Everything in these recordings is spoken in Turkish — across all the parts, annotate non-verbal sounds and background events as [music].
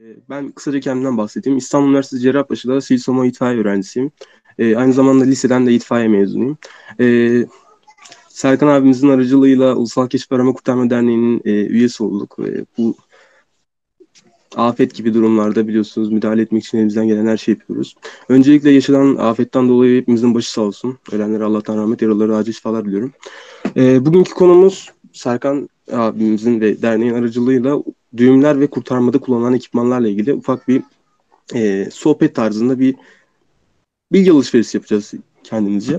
Ee, ben kısaca kendimden bahsedeyim. İstanbul Üniversitesi Cerrahpaşa'da Sivil Savunma İtfaiye öğrencisiyim. Ee, aynı zamanda liseden de itfaiye mezunuyum. Ee, Serkan abimizin aracılığıyla Ulusal Keşif Arama Kurtarma Derneği'nin e, üyesi olduk. E, bu afet gibi durumlarda biliyorsunuz müdahale etmek için elimizden gelen her şeyi yapıyoruz. Öncelikle yaşanan afetten dolayı hepimizin başı sağ olsun. Ölenlere Allah'tan rahmet, yaralılara acil şifalar diliyorum. E, bugünkü konumuz Serkan abimizin ve derneğin aracılığıyla düğümler ve kurtarmada kullanılan ekipmanlarla ilgili ufak bir e, sohbet tarzında bir bilgi alışverişi yapacağız kendimizce.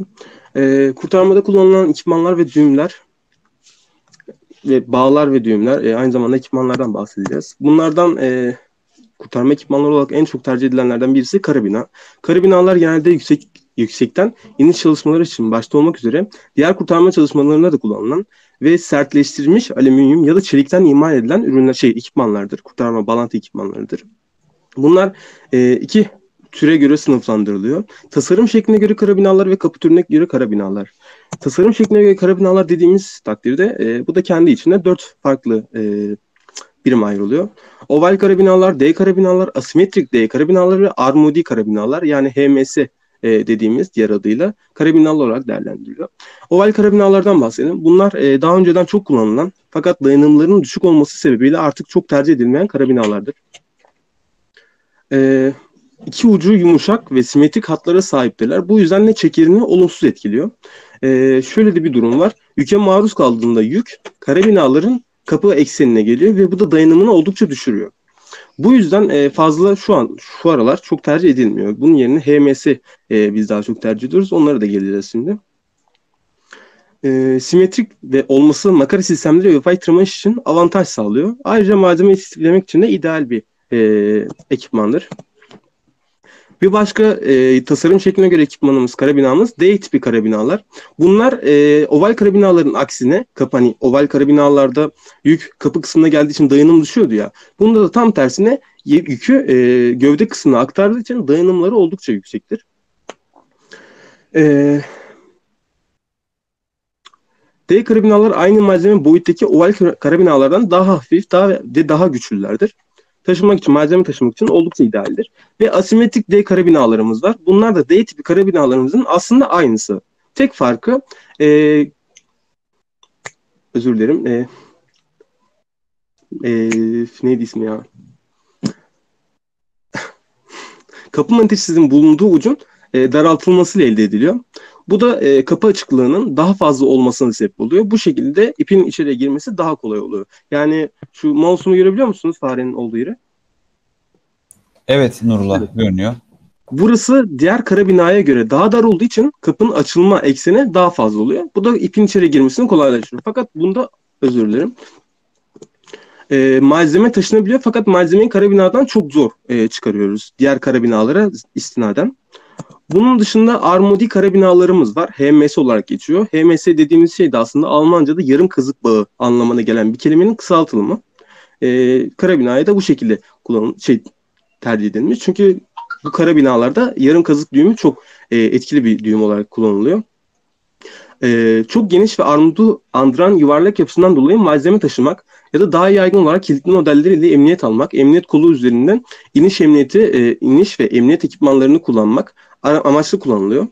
E, kurtarmada kullanılan ekipmanlar ve düğümler ve bağlar ve düğümler e, aynı zamanda ekipmanlardan bahsedeceğiz. Bunlardan e, kurtarma ekipmanları olarak en çok tercih edilenlerden birisi karabina. Karabinalar genelde yüksek yüksekten iniş çalışmaları için başta olmak üzere diğer kurtarma çalışmalarında da kullanılan ve sertleştirilmiş alüminyum ya da çelikten imal edilen ürünler şey ekipmanlardır. Kurtarma bağlantı ekipmanlarıdır. Bunlar e, iki türe göre sınıflandırılıyor. Tasarım şekline göre karabinalar ve kapı türüne göre karabinalar. Tasarım şekline göre karabinalar dediğimiz takdirde e, bu da kendi içinde dört farklı e, birim ayrılıyor. Oval karabinalar, D karabinalar, asimetrik D karabinalar ve armudi karabinalar yani HMS e, dediğimiz diğer adıyla karabinalar olarak değerlendiriliyor. Oval karabinalardan bahsedelim. Bunlar e, daha önceden çok kullanılan fakat dayanımlarının düşük olması sebebiyle artık çok tercih edilmeyen karabinalardır. E, iki ucu yumuşak ve simetrik hatlara sahiptirler. Bu yüzden de çekerini olumsuz etkiliyor. Ee, şöyle de bir durum var. Yüke maruz kaldığında yük karabinaların kapı eksenine geliyor ve bu da dayanımını oldukça düşürüyor. Bu yüzden e, fazla şu an şu aralar çok tercih edilmiyor. Bunun yerine HMS'i e, biz daha çok tercih ediyoruz. Onlara da geleceğiz şimdi. E, simetrik ve olması makara sistemleri ve yapay tırmanış için avantaj sağlıyor. Ayrıca malzemeyi istiflemek için de ideal bir e, ekipmandır. Bir başka e, tasarım şekline göre ekipmanımız karabinamız D tipi karabinalar. Bunlar e, oval karabinaların aksine kapı hani oval karabinalarda yük kapı kısmına geldiği için dayanım düşüyordu ya. Bunda da tam tersine yükü e, gövde kısmına aktardığı için dayanımları oldukça yüksektir. E, D karabinalar aynı malzeme boyuttaki oval karabinalardan daha hafif daha ve daha güçlülerdir taşımak için, malzeme taşımak için oldukça idealdir. Ve asimetrik D karabinalarımız var. Bunlar da D tipi karabinalarımızın aslında aynısı. Tek farkı e, özür dilerim. E, e, neydi ismi ya? [laughs] kapı manteşsizin bulunduğu ucun e, daraltılmasıyla elde ediliyor. Bu da e, kapı açıklığının daha fazla olmasına sebep oluyor. Bu şekilde ipin içeriye girmesi daha kolay oluyor. Yani şu mouse'umu görebiliyor musunuz farenin olduğu yeri? Evet Nurullah evet. görünüyor. Burası diğer karabinaya göre daha dar olduğu için kapının açılma ekseni daha fazla oluyor. Bu da ipin içeri girmesini kolaylaştırıyor. Fakat bunda özür dilerim. E, malzeme taşınabiliyor fakat malzemeyi karabinadan çok zor e, çıkarıyoruz. Diğer karabinalara istinaden. Bunun dışında armudi karabinalarımız var. HMS olarak geçiyor. HMS dediğimiz şey de aslında Almanca'da yarım kazık bağı anlamına gelen bir kelimenin kısaltılımı. Ee, karabinaya da bu şekilde kullanım şey tercih edilmiş. Çünkü bu karabinalarda yarım kazık düğümü çok e, etkili bir düğüm olarak kullanılıyor. E, çok geniş ve armudu andıran yuvarlak yapısından dolayı malzeme taşımak ya da daha yaygın olarak kilitli modelleriyle emniyet almak, emniyet kolu üzerinden iniş emniyeti, e, iniş ve emniyet ekipmanlarını kullanmak amaçlı kullanılıyor.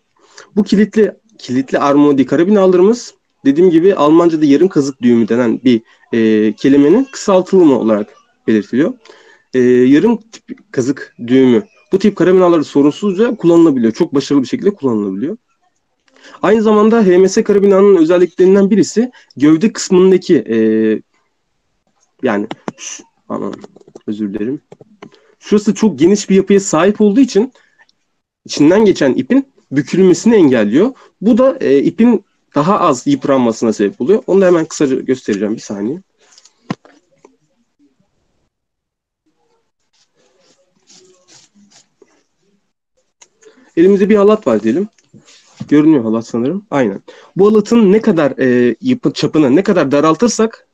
Bu kilitli kilitli armodi karabinalarımız dediğim gibi Almanca'da yarım kazık düğümü denen bir e, kelimenin kısaltılımı olarak belirtiliyor. E, yarım tip kazık düğümü bu tip karabinaları sorunsuzca kullanılabiliyor. Çok başarılı bir şekilde kullanılabiliyor. Aynı zamanda HMS karabinanın özelliklerinden birisi gövde kısmındaki e, yani aman özür dilerim. Şurası çok geniş bir yapıya sahip olduğu için içinden geçen ipin bükülmesini engelliyor. Bu da e, ipin daha az yıpranmasına sebep oluyor. Onu da hemen kısaca göstereceğim bir saniye. Elimizde bir halat var diyelim. Görünüyor halat sanırım. Aynen. Bu halatın ne kadar e, yapı çapını ne kadar daraltırsak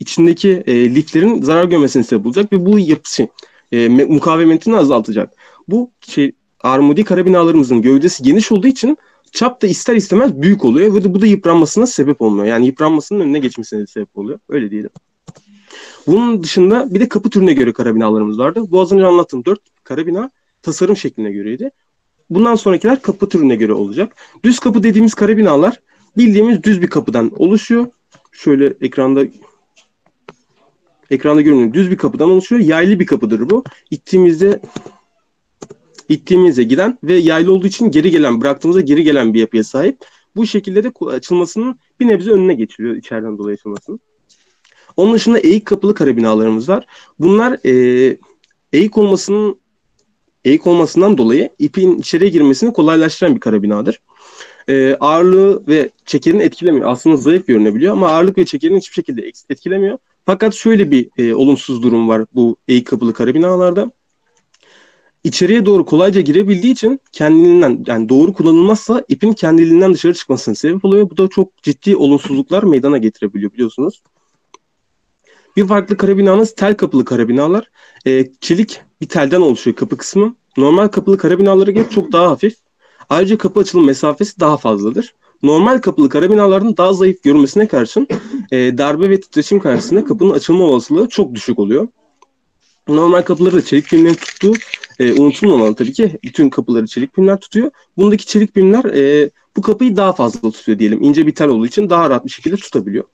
içindeki e, liflerin zarar görmesine sebep olacak ve bu yapısı e, mukavemetini azaltacak. Bu şey armudi karabinalarımızın gövdesi geniş olduğu için çap da ister istemez büyük oluyor ve bu da yıpranmasına sebep olmuyor. Yani yıpranmasının önüne geçmesine sebep oluyor. Öyle diyelim. Bunun dışında bir de kapı türüne göre karabinalarımız vardı. Bu az önce anlattığım dört karabina tasarım şekline göreydi. Bundan sonrakiler kapı türüne göre olacak. Düz kapı dediğimiz karabinalar bildiğimiz düz bir kapıdan oluşuyor. Şöyle ekranda ekranda görünüyor. Düz bir kapıdan oluşuyor. Yaylı bir kapıdır bu. İttiğimizde ittiğimizde giden ve yaylı olduğu için geri gelen, bıraktığımızda geri gelen bir yapıya sahip. Bu şekilde de açılmasının bir nebze önüne geçiliyor içeriden dolayı açılmasının. Onun dışında eğik kapılı karabinalarımız var. Bunlar e, eğik olmasının eğik olmasından dolayı ipin içeriye girmesini kolaylaştıran bir karabinadır. E, ağırlığı ve çekerini etkilemiyor. Aslında zayıf görünebiliyor ama ağırlık ve çekerini hiçbir şekilde etkilemiyor. Fakat şöyle bir e, olumsuz durum var bu eğik kapılı karabinalarda. İçeriye doğru kolayca girebildiği için kendinden yani doğru kullanılmazsa ipin kendiliğinden dışarı çıkmasına sebep oluyor. Bu da çok ciddi olumsuzluklar meydana getirebiliyor biliyorsunuz. Bir farklı karabinamız tel kapılı karabinalar. E, çelik bir telden oluşuyor kapı kısmı. Normal kapılı karabinalara göre çok daha hafif. Ayrıca kapı açılım mesafesi daha fazladır. Normal kapılı karabinaların daha zayıf görünmesine karşın e, darbe ve titreşim karşısında kapının açılma olasılığı çok düşük oluyor. Normal kapıları da çelik pimlerin tuttuğu e, unutulmamalı tabii ki. Bütün kapıları çelik pimler tutuyor. Bundaki çelik pimler e, bu kapıyı daha fazla tutuyor diyelim. İnce bir tel olduğu için daha rahat bir şekilde tutabiliyor.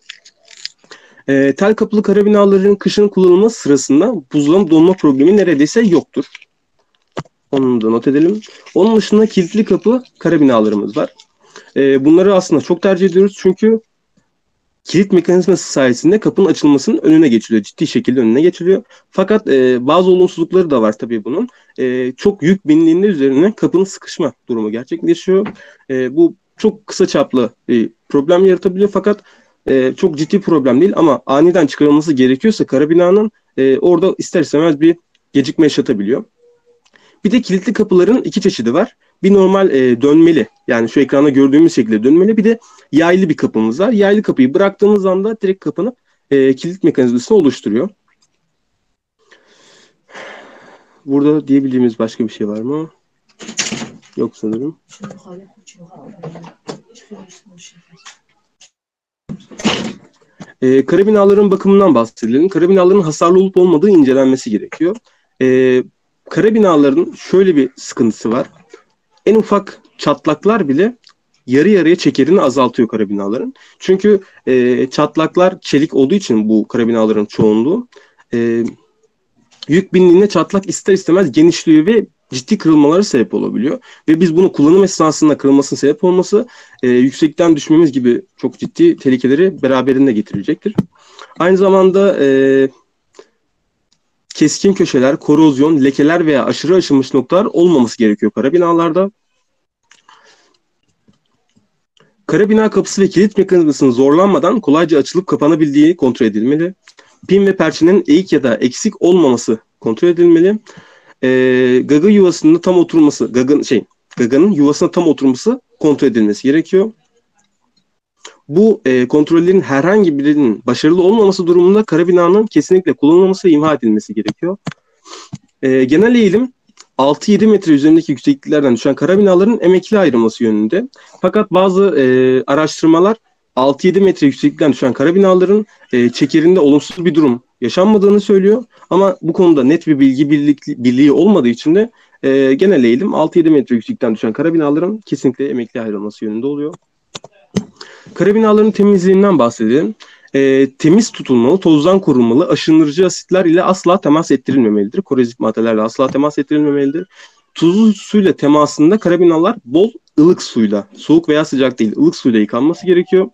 E, tel kapılı karabinaların kışın kullanılması sırasında buzlama donma problemi neredeyse yoktur. Onu da not edelim. Onun dışında kilitli kapı karabinalarımız var. E, bunları aslında çok tercih ediyoruz çünkü kilit mekanizması sayesinde kapının açılmasının önüne geçiliyor. Ciddi şekilde önüne geçiliyor. Fakat e, bazı olumsuzlukları da var tabii bunun. E, çok yük bindiğinde üzerine kapının sıkışma durumu gerçekleşiyor. E, bu çok kısa çaplı bir problem yaratabiliyor fakat e, çok ciddi problem değil ama aniden çıkarılması gerekiyorsa karabinanın e, orada ister istemez bir gecikme yaşatabiliyor. Bir de kilitli kapıların iki çeşidi var. Bir normal e, dönmeli yani şu ekranda gördüğümüz şekilde dönmeli bir de yaylı bir kapımız var. Yaylı kapıyı bıraktığımız anda direkt kapanıp e, kilit mekanizmasını oluşturuyor. Burada diyebildiğimiz başka bir şey var mı? Yok sanırım. E, karabinaların bakımından bahsedelim. Karabinaların hasarlı olup olmadığı incelenmesi gerekiyor. E, karabinaların şöyle bir sıkıntısı var. En ufak çatlaklar bile yarı yarıya çekerini azaltıyor karabinaların. Çünkü e, çatlaklar çelik olduğu için bu karabinaların çoğunluğu e, yük bindiğinde çatlak ister istemez genişliyor ve ciddi kırılmalara sebep olabiliyor. Ve biz bunu kullanım esnasında kırılmasının sebep olması e, yüksekten düşmemiz gibi çok ciddi tehlikeleri beraberinde getirecektir. Aynı zamanda e, keskin köşeler, korozyon, lekeler veya aşırı aşınmış noktalar olmaması gerekiyor kara binalarda. Kara bina kapısı ve kilit mekanizmasının zorlanmadan kolayca açılıp kapanabildiği kontrol edilmeli. Pin ve perçinin eğik ya da eksik olmaması kontrol edilmeli. E, gaga yuvasında tam oturması, gaganın şey, gaganın yuvasına tam oturması kontrol edilmesi gerekiyor. Bu e, kontrollerin herhangi birinin başarılı olmaması durumunda kara binanın kesinlikle kullanılmaması ve imha edilmesi gerekiyor. E, genel eğilim 6-7 metre üzerindeki yüksekliklerden düşen kara binaların emekli ayrılması yönünde. Fakat bazı e, araştırmalar 6-7 metre yükseklikten düşen kara binaların e, çekerinde olumsuz bir durum yaşanmadığını söylüyor. Ama bu konuda net bir bilgi birlik, birliği olmadığı için de e, genel eğilim 6-7 metre yükseklikten düşen kara binaların kesinlikle emekli ayrılması yönünde oluyor. Kara binaların temizliğinden bahsedelim. E, temiz tutulmalı, tozdan korunmalı, aşınırıcı asitler ile asla temas ettirilmemelidir. Korozif maddelerle asla temas ettirilmemelidir. Tuzlu suyla temasında karabinalar bol ılık suyla, soğuk veya sıcak değil, ılık suyla yıkanması gerekiyor.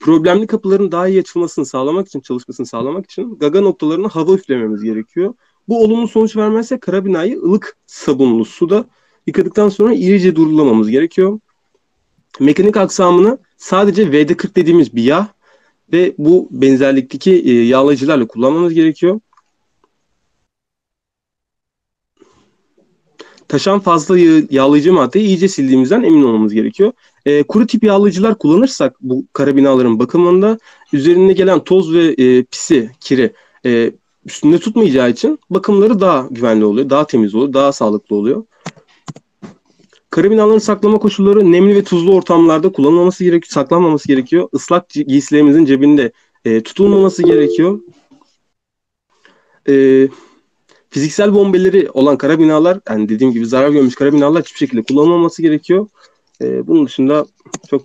Problemli kapıların daha iyi açılmasını sağlamak için, çalışmasını sağlamak için gaga noktalarına hava üflememiz gerekiyor. Bu olumlu sonuç vermezse karabinayı ılık sabunlu suda yıkadıktan sonra iyice durulamamız gerekiyor. Mekanik aksamını sadece VD40 dediğimiz bir yağ ve bu benzerlikteki e, yağlayıcılarla kullanmamız gerekiyor. Taşan fazla yağ, yağlayıcı maddeyi iyice sildiğimizden emin olmamız gerekiyor. E, kuru tip yağlayıcılar kullanırsak bu karabinaların bakımında üzerinde gelen toz ve e, pisi, kiri e, üstünde tutmayacağı için bakımları daha güvenli oluyor, daha temiz oluyor, daha sağlıklı oluyor. Karabinaların saklama koşulları nemli ve tuzlu ortamlarda kullanılmaması gerekiyor, saklanmaması gerekiyor. Islak giysilerimizin cebinde e, tutulmaması gerekiyor. e, fiziksel bombeleri olan kara binalar yani dediğim gibi zarar görmüş kara binalar hiçbir şekilde kullanılmaması gerekiyor. E, bunun dışında çok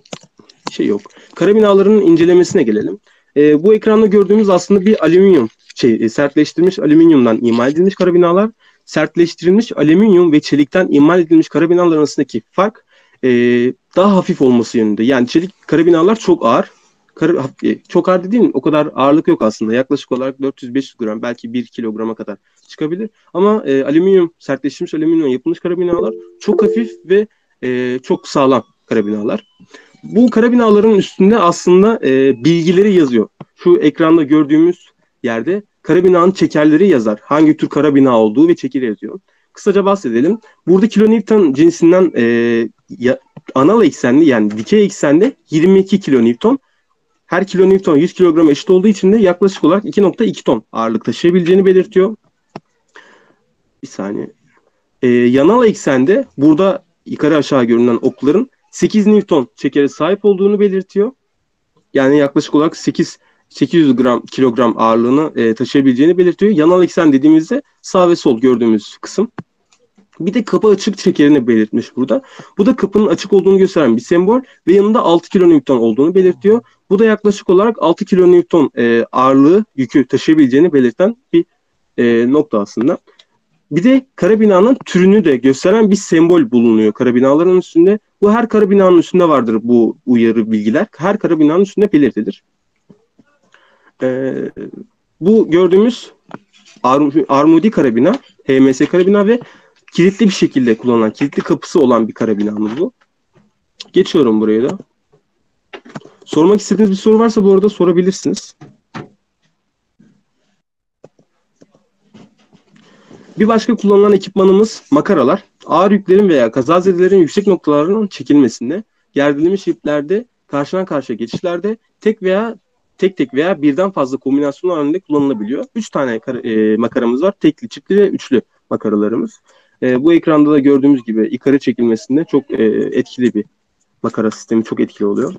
şey yok. Kara binaların incelemesine gelelim. E, bu ekranda gördüğümüz aslında bir alüminyum şey e, sertleştirilmiş alüminyumdan imal edilmiş kara binalar. Sertleştirilmiş alüminyum ve çelikten imal edilmiş kara binalar arasındaki fark e, daha hafif olması yönünde. Yani çelik kara binalar çok ağır. Kara, e, çok ağır dediğim o kadar ağırlık yok aslında. Yaklaşık olarak 400-500 gram belki 1 kilograma kadar çıkabilir. Ama e, alüminyum sertleştirilmiş alüminyum yapılmış kara binalar çok hafif ve e, çok sağlam kara binalar. Bu kara binaların üstünde aslında e, bilgileri yazıyor. Şu ekranda gördüğümüz yerde kara binanın çekerleri yazar. Hangi tür kara bina olduğu ve çekeri yazıyor. Kısaca bahsedelim. Burada kilonewton cinsinden e, ya, anal eksenli yani dikey eksende 22 kilonewton. Her kilonewton 100 kilogram eşit olduğu için de yaklaşık olarak 2.2 ton ağırlık taşıyabileceğini belirtiyor. Bir saniye. E, yanal eksende burada yukarı aşağı görünen okların 8 Newton çekere sahip olduğunu belirtiyor. Yani yaklaşık olarak 8 800 gram kilogram ağırlığını e, taşıyabileceğini belirtiyor. Yanal eksen dediğimizde sağ ve sol gördüğümüz kısım. Bir de kapı açık çekerini belirtmiş burada. Bu da kapının açık olduğunu gösteren bir sembol ve yanında 6 kilonewton olduğunu belirtiyor. Bu da yaklaşık olarak 6 kilonewton e, ağırlığı yükü taşıyabileceğini belirten bir e, nokta aslında. Bir de kara binanın türünü de gösteren bir sembol bulunuyor kara binaların üstünde. Bu her kara binanın üstünde vardır bu uyarı bilgiler. Her kara binanın üstünde belirtilir. Ee, bu gördüğümüz Ar Armudi karabina, HMS karabina ve kilitli bir şekilde kullanılan, kilitli kapısı olan bir karabinamız bu. Geçiyorum buraya da. Sormak istediğiniz bir soru varsa bu arada sorabilirsiniz. Bir başka kullanılan ekipmanımız makaralar. Ağır yüklerin veya kazazedelerin yüksek noktalarının çekilmesinde, gerdirilmiş iplerde, karşıdan karşıya geçişlerde tek veya tek tek veya birden fazla kombinasyon halinde kullanılabiliyor. Üç tane e, makaramız var. Tekli, çiftli ve üçlü makaralarımız. E, bu ekranda da gördüğümüz gibi yukarı çekilmesinde çok e, etkili bir makara sistemi çok etkili oluyor.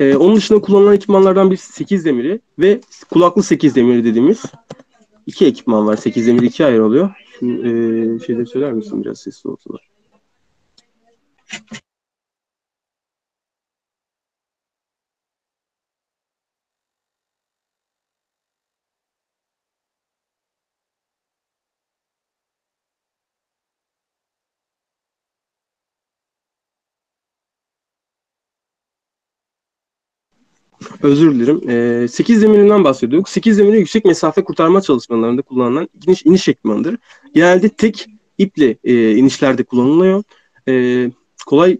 E, onun dışında kullanılan ekipmanlardan bir 8 demiri ve kulaklı 8 demiri dediğimiz iki ekipman var. 8 demir iki ayrı oluyor. Şimdi, e, şeyleri söyler misin biraz sesli olsalar? Özür dilerim. E, 8 demirinden bahsediyorduk. 8 demiri yüksek mesafe kurtarma çalışmalarında kullanılan iniş, iniş ekipmanıdır. Genelde tek iple e, inişlerde kullanılıyor. E, kolay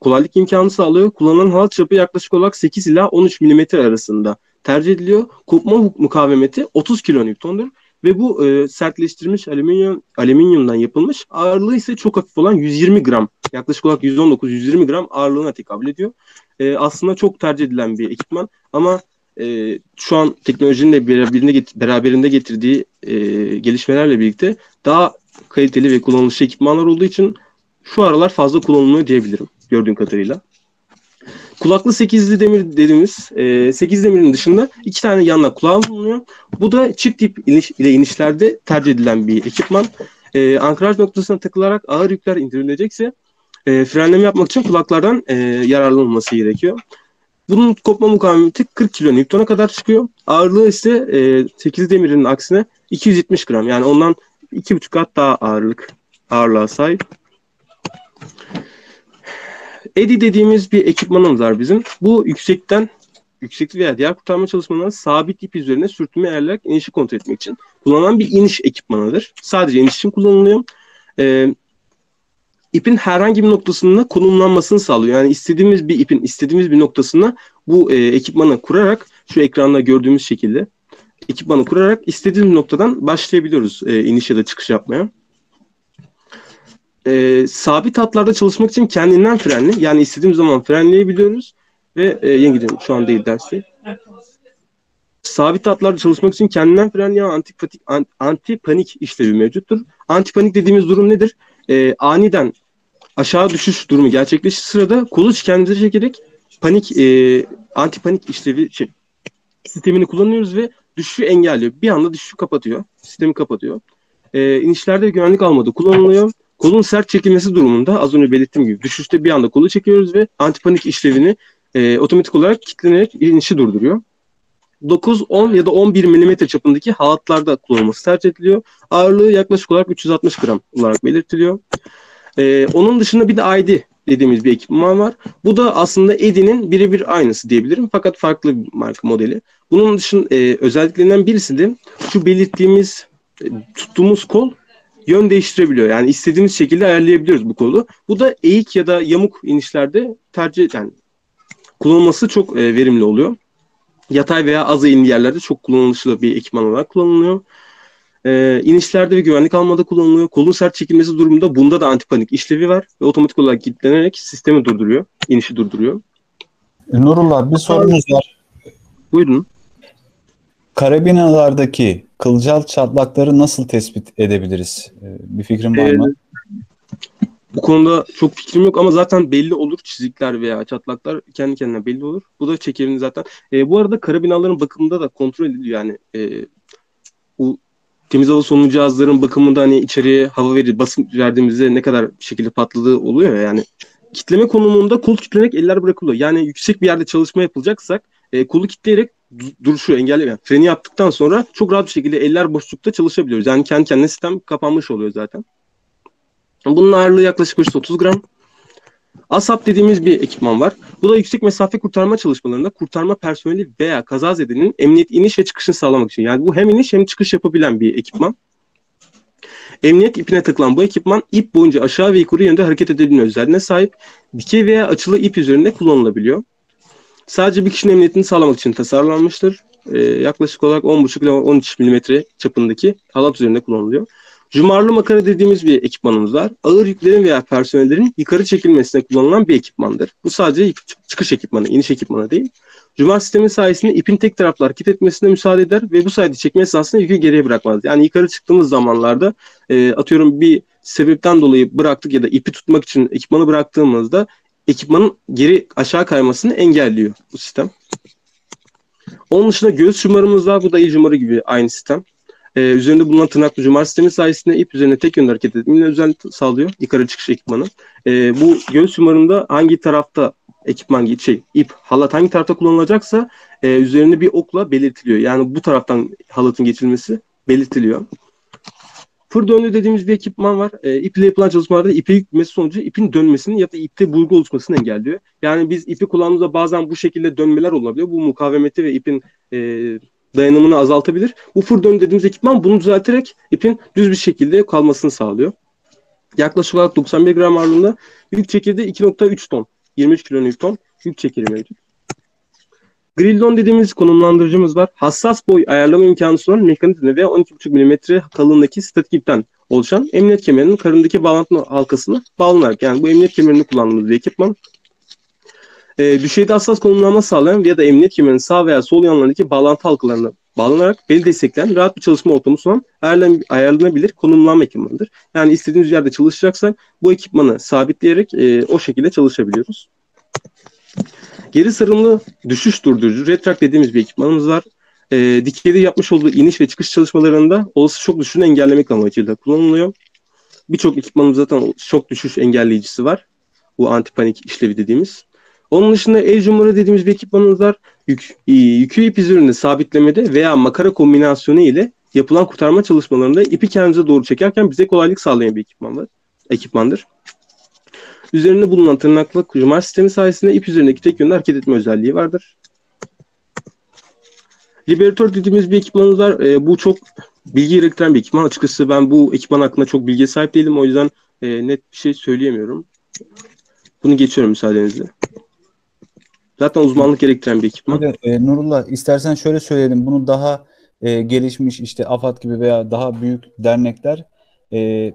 kolaylık imkanı sağlıyor. Kullanılan halat çapı yaklaşık olarak 8 ila 13 mm arasında tercih ediliyor. Kopma mukavemeti 30 kilonewtondur ve bu e, sertleştirilmiş alüminyum alüminyumdan yapılmış. Ağırlığı ise çok hafif olan 120 gram. Yaklaşık olarak 119-120 gram ağırlığına tekabül ediyor e, aslında çok tercih edilen bir ekipman ama e, şu an teknolojinin de beraberinde, get- beraberinde getirdiği e, gelişmelerle birlikte daha kaliteli ve kullanışlı ekipmanlar olduğu için şu aralar fazla kullanılmıyor diyebilirim gördüğüm kadarıyla. Kulaklı 8'li demir dediğimiz e, 8 demirin dışında iki tane yanla kulağım bulunuyor. Bu da çift tip iniş, ile inişlerde tercih edilen bir ekipman. E, ankraj noktasına takılarak ağır yükler indirilecekse e, frenleme yapmak için kulaklardan e, yararlanılması gerekiyor. Bunun kopma mukavemeti 40 kilo Newton'a kadar çıkıyor. Ağırlığı ise e, 8 demirinin aksine 270 gram. Yani ondan 2,5 kat daha ağırlık ağırlığa sahip. EDI dediğimiz bir ekipmanımız var bizim. Bu yüksekten yükseklik veya diğer kurtarma çalışmalarında sabit ip üzerine sürtünme ayarlayarak inişi kontrol etmek için kullanılan bir iniş ekipmanıdır. Sadece iniş için kullanılıyor. Ee, ipin herhangi bir noktasında konumlanmasını sağlıyor. Yani istediğimiz bir ipin istediğimiz bir noktasına bu e, ekipmanı kurarak şu ekranda gördüğümüz şekilde ekipmanı kurarak istediğimiz noktadan başlayabiliyoruz e, iniş ya da çıkış yapmaya. E, sabit hatlarda çalışmak için kendinden frenli yani istediğimiz zaman frenleyebiliyoruz ve e, yeni gidelim şu an değil dersi. Sabit hatlarda çalışmak için kendinden frenleyen anti, anti panik işlevi mevcuttur. Anti panik dediğimiz durum nedir? E, aniden aşağı düşüş durumu gerçekleşir sırada kolu kendimize çekerek panik e, anti panik işlevi şey, sistemini kullanıyoruz ve düşüşü engelliyor. Bir anda düşüşü kapatıyor. Sistemi kapatıyor. E, inişlerde güvenlik almadı kullanılıyor. Kolun sert çekilmesi durumunda az önce belirttiğim gibi düşüşte bir anda kolu çekiyoruz ve antipanik işlevini e, otomatik olarak kilitlenerek inişi durduruyor. 9, 10 ya da 11 mm çapındaki halatlarda kullanılması tercih ediliyor. Ağırlığı yaklaşık olarak 360 gram olarak belirtiliyor. Ee, onun dışında bir de ID dediğimiz bir ekipman var. Bu da aslında Edi'nin birebir aynısı diyebilirim fakat farklı bir marka modeli. Bunun dışında e, özelliklerinden birisi de şu belirttiğimiz e, tuttuğumuz kol yön değiştirebiliyor. Yani istediğimiz şekilde ayarlayabiliyoruz bu kolu. Bu da eğik ya da yamuk inişlerde tercih yani kullanılması çok e, verimli oluyor. Yatay veya az eğimli yerlerde çok kullanışlı bir ekipman olarak kullanılıyor. E, inişlerde ve güvenlik almada kullanılıyor. Kolun sert çekilmesi durumunda bunda da antipanik işlevi var ve otomatik olarak kilitlenerek sistemi durduruyor. inişi durduruyor. Nurullah bir sorumuz var. Buyurun. Karabinalardaki kılcal çatlakları nasıl tespit edebiliriz? E, bir fikrin var mı? Ee, bu konuda çok fikrim yok ama zaten belli olur. Çizikler veya çatlaklar kendi kendine belli olur. Bu da çekerini zaten. E, bu arada karabinaların bakımında da kontrol ediliyor. Yani e, bu temiz hava solunum cihazların bakımında hani içeriye hava verir, basın verdiğimizde ne kadar şekilde patladığı oluyor ya yani. Kitleme konumunda kol kitlenerek eller bırakılıyor. Yani yüksek bir yerde çalışma yapılacaksak e, kolu kitleyerek duruşu engelleyen yani freni yaptıktan sonra çok rahat bir şekilde eller boşlukta çalışabiliyoruz. Yani kendi kendine sistem kapanmış oluyor zaten. Bunun ağırlığı yaklaşık 330 gram. ASAP dediğimiz bir ekipman var. Bu da yüksek mesafe kurtarma çalışmalarında kurtarma personeli veya kazazedenin emniyet iniş ve çıkışını sağlamak için. Yani bu hem iniş hem çıkış yapabilen bir ekipman. Emniyet ipine takılan bu ekipman ip boyunca aşağı ve yukarı yönde hareket edebilme özelliğine sahip. Dikey veya açılı ip üzerinde kullanılabiliyor. Sadece bir kişinin emniyetini sağlamak için tasarlanmıştır. Ee, yaklaşık olarak 10.5 ile 13 mm çapındaki halat üzerinde kullanılıyor. Cumarlı makara dediğimiz bir ekipmanımız var. Ağır yüklerin veya personellerin yukarı çekilmesine kullanılan bir ekipmandır. Bu sadece çıkış ekipmanı, iniş ekipmanı değil. Cumar sistemi sayesinde ipin tek taraflı hareket etmesine müsaade eder ve bu sayede çekme esnasında yükü geriye bırakmaz. Yani yukarı çıktığımız zamanlarda e, atıyorum bir sebepten dolayı bıraktık ya da ipi tutmak için ekipmanı bıraktığımızda ekipmanın geri aşağı kaymasını engelliyor bu sistem. Onun dışında göğüs jumarımız var. Bu da iyi jumarı gibi aynı sistem. Ee, üzerinde bulunan tırnaklı cumar sistemi sayesinde ip üzerine tek yönde hareket etmeyi özellik sağlıyor. Yukarı çıkış ekipmanı. Ee, bu göğüs jumarında hangi tarafta ekipman şey ip halat hangi tarafta kullanılacaksa e, üzerinde bir okla belirtiliyor. Yani bu taraftan halatın geçilmesi belirtiliyor. Fır döndü dediğimiz bir ekipman var. E, iple yapılan çalışmalarda ipe yüklemesi sonucu ipin dönmesini ya da ipte bulgu oluşmasını engelliyor. Yani biz ipi kullandığımızda bazen bu şekilde dönmeler olabiliyor. Bu mukavemeti ve ipin e, dayanımını azaltabilir. Bu fır döndü dediğimiz ekipman bunu düzelterek ipin düz bir şekilde kalmasını sağlıyor. Yaklaşık olarak 91 gram ağırlığında yük çekirdeği 2.3 ton. 23 kilonewton yük çekiri mevcut. Grillon dediğimiz konumlandırıcımız var. Hassas boy ayarlama imkanı sunan mekanizma ve 12,5 mm kalınlığındaki statik ipten oluşan emniyet kemerinin karındaki bağlantı halkasına bağlanarak yani bu emniyet kemerini kullandığımız bir ekipman. E, düşeyde hassas konumlanma sağlayan ya da emniyet kemerinin sağ veya sol yanlarındaki bağlantı halkalarına bağlanarak beli destekleyen rahat bir çalışma ortamı sunan ayarlanabilir konumlanma ekipmanıdır. Yani istediğimiz yerde çalışacaksak bu ekipmanı sabitleyerek e, o şekilde çalışabiliyoruz. Geri sarımlı düşüş durdurucu retract dediğimiz bir ekipmanımız var. E, dikeyde yapmış olduğu iniş ve çıkış çalışmalarında olası şok düşüşünü engellemek amacıyla kullanılıyor. Birçok ekipmanımız zaten şok düşüş engelleyicisi var. Bu antipanik işlevi dediğimiz. Onun dışında el jumları dediğimiz bir ekipmanımız var. Yük, e, yükü ip üzerinde sabitlemede veya makara kombinasyonu ile yapılan kurtarma çalışmalarında ipi kendimize doğru çekerken bize kolaylık sağlayan bir ekipman var, ekipmandır. Üzerinde bulunan tırnaklı jumar sistemi sayesinde ip üzerindeki tek yönde hareket etme özelliği vardır. Liberator dediğimiz bir ekipmanımız var. E, bu çok bilgi gerektiren bir ekipman. Açıkçası ben bu ekipman hakkında çok bilgiye sahip değilim. O yüzden e, net bir şey söyleyemiyorum. Bunu geçiyorum müsaadenizle. Zaten uzmanlık gerektiren bir ekipman. Hadi, e, Nurullah istersen şöyle söyleyelim. Bunu daha e, gelişmiş işte AFAD gibi veya daha büyük dernekler e,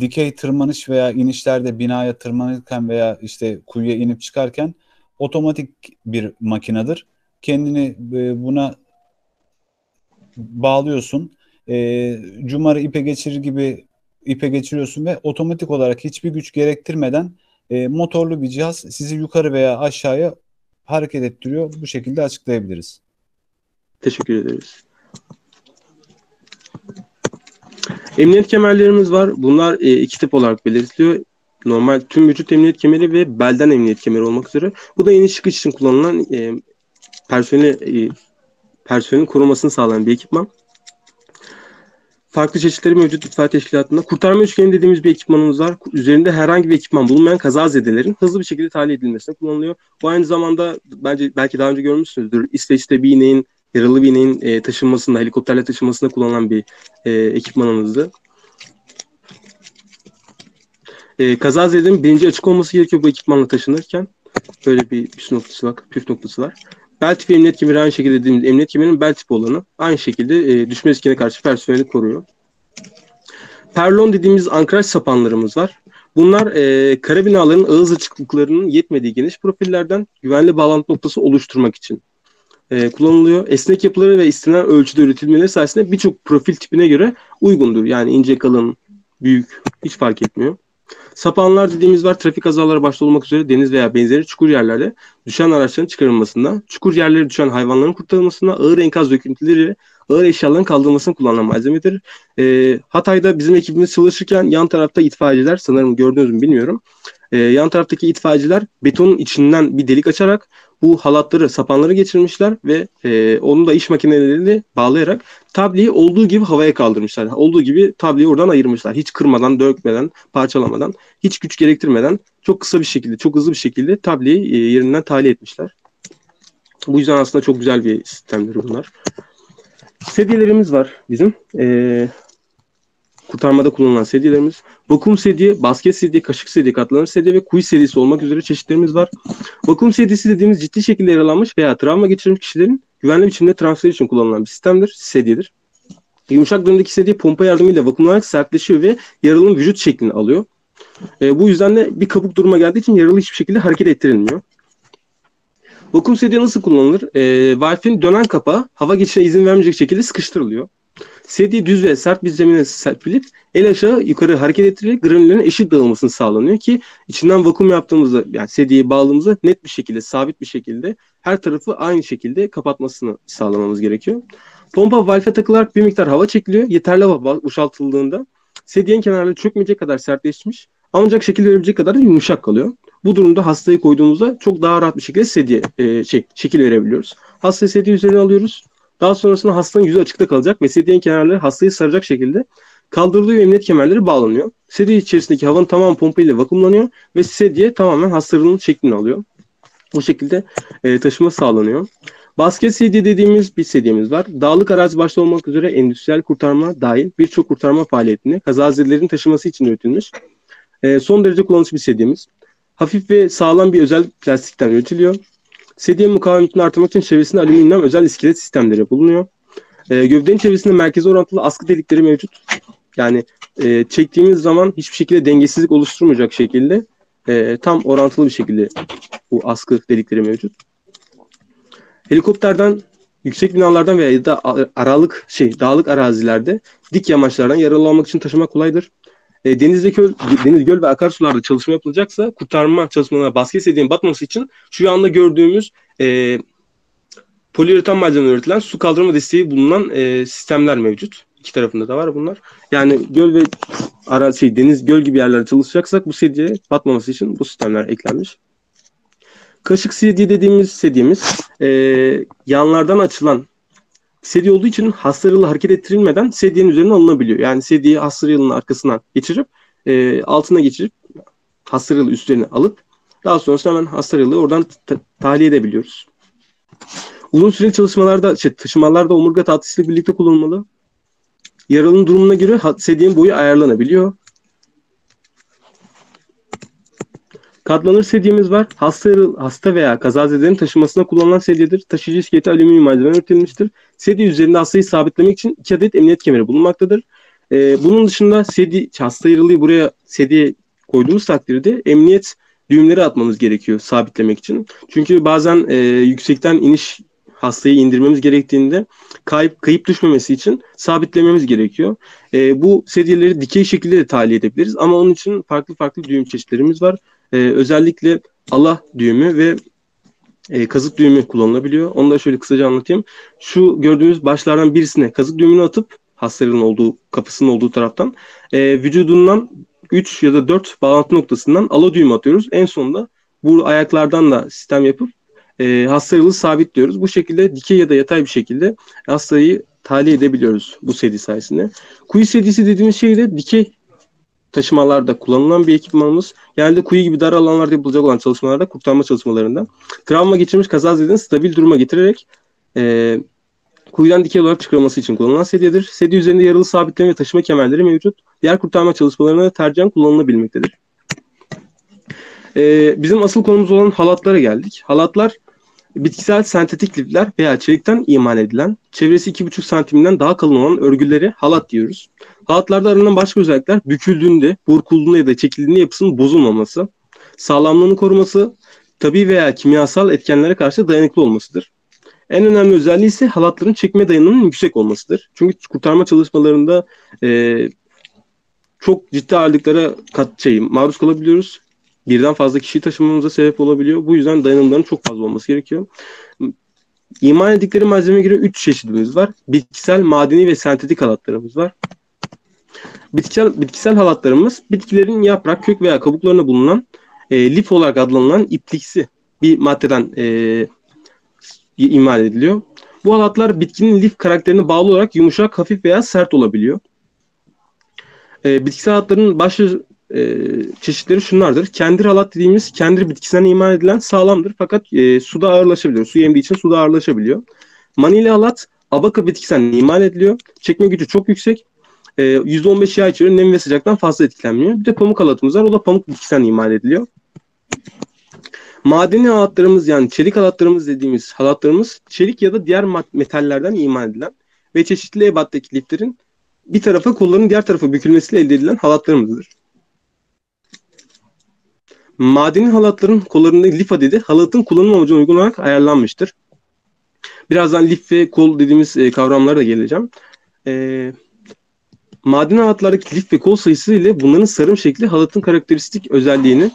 dikey tırmanış veya inişlerde binaya tırmanırken veya işte kuyuya inip çıkarken otomatik bir makinedir. Kendini e, buna bağlıyorsun. E, cumarı ipe geçirir gibi ipe geçiriyorsun ve otomatik olarak hiçbir güç gerektirmeden e, motorlu bir cihaz sizi yukarı veya aşağıya hareket ettiriyor. Bu şekilde açıklayabiliriz. Teşekkür ederiz. Emniyet kemerlerimiz var. Bunlar e, iki tip olarak belirtiliyor. Normal tüm vücut emniyet kemeri ve belden emniyet kemeri olmak üzere. Bu da iniş çıkış için kullanılan e, personeli e, personelin korumasını sağlayan bir ekipman. Farklı çeşitleri mevcut itfaiye teşkilatında. Kurtarma üçgeni dediğimiz bir ekipmanımız var. Üzerinde herhangi bir ekipman bulunmayan kaza zedelerin hızlı bir şekilde tahliye edilmesine kullanılıyor. Bu aynı zamanda bence belki daha önce görmüşsünüzdür. İsveç'te bir ineğin yaralı bir ineğin e, taşınmasında, helikopterle taşınmasında kullanılan bir e, ekipmanımızdı. E, kaza zedenin birinci açık olması gerekiyor bu ekipmanla taşınırken. Böyle bir püf noktası var. Püf noktası var. Bel tipi emniyet kemeri aynı şekilde dediğimiz emniyet kemerinin bel tipi olanı aynı şekilde e, düşme riskine karşı personeli koruyor. Perlon dediğimiz ankraj sapanlarımız var. Bunlar e, kara ağız açıklıklarının yetmediği geniş profillerden güvenli bağlantı noktası oluşturmak için e, kullanılıyor. Esnek yapıları ve istenen ölçüde üretilmeleri sayesinde birçok profil tipine göre uygundur. Yani ince, kalın, büyük hiç fark etmiyor. Sapanlar dediğimiz var trafik kazaları başta olmak üzere deniz veya benzeri çukur yerlerde düşen araçların çıkarılmasında, çukur yerlere düşen hayvanların kurtarılmasında, ağır enkaz döküntüleri, ağır eşyaların kaldırılmasına kullanılan malzemedir. E, Hatay'da bizim ekibimiz çalışırken yan tarafta itfaiyeciler, sanırım gördünüz mü bilmiyorum. E, yan taraftaki itfaiyeciler betonun içinden bir delik açarak bu halatları, sapanları geçirmişler ve e, onu da iş makineleriyle bağlayarak tabliği olduğu gibi havaya kaldırmışlar. Olduğu gibi tabliği oradan ayırmışlar. Hiç kırmadan, dökmeden, parçalamadan, hiç güç gerektirmeden çok kısa bir şekilde, çok hızlı bir şekilde tabliği e, yerinden tahliye etmişler. Bu yüzden aslında çok güzel bir sistemdir bunlar. Sedyelerimiz var bizim. E, kurtarmada kullanılan sedyelerimiz. Vakum sedye, basket sedye, kaşık sedye, katlanır sedye ve kuyu sedyesi olmak üzere çeşitlerimiz var. Vakum sedyesi dediğimiz ciddi şekilde yaralanmış veya travma geçirmiş kişilerin güvenli biçimde transfer için kullanılan bir sistemdir, sedyedir. Yumuşak durumdaki sedye pompa yardımıyla vakumlanarak sertleşiyor ve yaralının vücut şeklini alıyor. E, bu yüzden de bir kabuk duruma geldiği için yaralı hiçbir şekilde hareket ettirilmiyor. Vakum sedye nasıl kullanılır? E, valfin dönen kapağı hava geçişine izin vermeyecek şekilde sıkıştırılıyor. Sedye düz ve sert bir zemine serpilip el aşağı yukarı hareket ettirilerek granüllerin eşit dağılmasını sağlanıyor ki içinden vakum yaptığımızda yani sedyeyi bağladığımızda net bir şekilde sabit bir şekilde her tarafı aynı şekilde kapatmasını sağlamamız gerekiyor. Pompa valfe takılarak bir miktar hava çekiliyor. Yeterli hava boşaltıldığında sedyenin kenarları çökmeyecek kadar sertleşmiş ancak şekil verebilecek kadar da yumuşak kalıyor. Bu durumda hastayı koyduğumuzda çok daha rahat bir şekilde sedye e, şey, şekil verebiliyoruz. Hastayı sedye üzerine alıyoruz. Daha sonrasında hastanın yüzü açıkta kalacak ve sedyenin kenarları hastayı saracak şekilde kaldırılıyor emniyet kemerleri bağlanıyor. Sedye içerisindeki havanın tamam pompa ile vakumlanıyor ve sedye tamamen hastanın şeklini alıyor. Bu şekilde e, taşıma sağlanıyor. Basket sedye dediğimiz bir sedyemiz var. Dağlık arazi başta olmak üzere endüstriyel kurtarma dahil birçok kurtarma faaliyetini kazazelerin taşıması için üretilmiş. E, son derece kullanışlı bir sedyemiz. Hafif ve sağlam bir özel plastikten üretiliyor. Sedye mukavemetini artırmak için çevresinde alüminyum özel iskelet sistemleri bulunuyor. E, gövdenin çevresinde merkezi orantılı askı delikleri mevcut. Yani e, çektiğimiz zaman hiçbir şekilde dengesizlik oluşturmayacak şekilde e, tam orantılı bir şekilde bu askı delikleri mevcut. Helikopterden yüksek binalardan veya da aralık şey dağlık arazilerde dik yamaçlardan yaralanmak için taşımak kolaydır. E, deniz, göl, deniz, göl ve akarsularda çalışma yapılacaksa kurtarma çalışmalarına basket sevdiğin batması için şu anda gördüğümüz e, poliüretan malzeme üretilen su kaldırma desteği bulunan e, sistemler mevcut. İki tarafında da var bunlar. Yani göl ve ara şey deniz göl gibi yerlerde çalışacaksak bu sedye batmaması için bu sistemler eklenmiş. Kaşık sedye dediğimiz sedyemiz e, yanlardan açılan sedye olduğu için hasta yılı hareket ettirilmeden sedyenin üzerine alınabiliyor. Yani sedyeyi hasta yılının arkasına geçirip e, altına geçirip hasta yılı üstlerine alıp daha sonrasında hemen hasta yılı oradan tahliye edebiliyoruz. Uzun süreli çalışmalarda, şey, taşımalarda omurga tahtısıyla birlikte kullanılmalı. Yaralının durumuna göre sedyenin boyu ayarlanabiliyor. Katlanır sedyemiz var. Hasta, hasta veya kazazedelerin taşımasına kullanılan sedyedir. Taşıyıcı iskeleti alüminyum malzeme üretilmiştir. Sedye üzerinde hastayı sabitlemek için iki adet emniyet kemeri bulunmaktadır. Ee, bunun dışında sedye, hasta yaralıyı buraya sedye koyduğumuz takdirde emniyet düğümleri atmamız gerekiyor sabitlemek için. Çünkü bazen e, yüksekten iniş hastayı indirmemiz gerektiğinde kayıp kayıp düşmemesi için sabitlememiz gerekiyor. E, bu sedyeleri dikey şekilde de tahliye edebiliriz ama onun için farklı farklı düğüm çeşitlerimiz var. E, özellikle Allah düğümü ve e, kazık düğümü kullanılabiliyor. Onu da şöyle kısaca anlatayım. Şu gördüğünüz başlardan birisine kazık düğümünü atıp hastaların olduğu kapısının olduğu taraftan e, vücudundan 3 ya da 4 bağlantı noktasından alodium atıyoruz. En sonunda bu ayaklardan da sistem yapıp e, hasta sabitliyoruz. Bu şekilde dikey ya da yatay bir şekilde hastayı tahliye edebiliyoruz bu sedi sayesinde. Kuyu sedisi dediğimiz şey de dikey taşımalarda kullanılan bir ekipmanımız. Genelde kuyu gibi dar alanlarda yapılacak olan çalışmalarda kurtarma çalışmalarında travma geçirmiş kazazedinin stabil duruma getirerek e, kuyudan dikey olarak çıkarılması için kullanılan sedyedir. Sedye üzerinde yaralı sabitleme ve taşıma kemerleri mevcut. Diğer kurtarma çalışmalarına tercihen kullanılabilmektedir. Ee, bizim asıl konumuz olan halatlara geldik. Halatlar bitkisel sentetik lifler veya çelikten imal edilen, çevresi 2,5 santimden daha kalın olan örgüleri halat diyoruz. Halatlarda aranan başka özellikler büküldüğünde, burkulduğunda ya da çekildiğinde yapısının bozulmaması, sağlamlığını koruması, tabi veya kimyasal etkenlere karşı dayanıklı olmasıdır. En önemli özelliği ise halatların çekme dayanımının yüksek olmasıdır. Çünkü kurtarma çalışmalarında e, çok ciddi ağırlıklara kat, şey, maruz kalabiliyoruz. Birden fazla kişiyi taşımamıza sebep olabiliyor. Bu yüzden dayanımların çok fazla olması gerekiyor. İmal ettikleri malzeme göre 3 çeşidimiz var. Bitkisel, madeni ve sentetik halatlarımız var. Bitkisel, bitkisel halatlarımız bitkilerin yaprak, kök veya kabuklarına bulunan e, lif olarak adlanılan ipliksi bir maddeden e, imal ediliyor. Bu halatlar bitkinin lif karakterine bağlı olarak yumuşak, hafif veya sert olabiliyor. E, bitkisel halatların başlı e, çeşitleri şunlardır. Kendir halat dediğimiz kendir bitkisinden imal edilen sağlamdır fakat e, suda ağırlaşabiliyor. Su emdiği için suda ağırlaşabiliyor. Manila halat abaka bitkisinden imal ediliyor. Çekme gücü çok yüksek. E, %15 yağ içeriyor. Nem ve sıcaktan fazla etkilenmiyor. Bir de pamuk halatımız var. O da pamuk bitkisinden imal ediliyor. Madeni halatlarımız yani çelik halatlarımız dediğimiz halatlarımız çelik ya da diğer metallerden imal edilen ve çeşitli ebattaki liflerin bir tarafa kolların diğer tarafa bükülmesiyle elde edilen halatlarımızdır. Madeni halatların kollarında lif adedi halatın kullanım amacına uygun olarak ayarlanmıştır. Birazdan lif ve kol dediğimiz e, kavramlara da geleceğim. E, madeni halatlardaki lif ve kol sayısı ile bunların sarım şekli halatın karakteristik özelliğini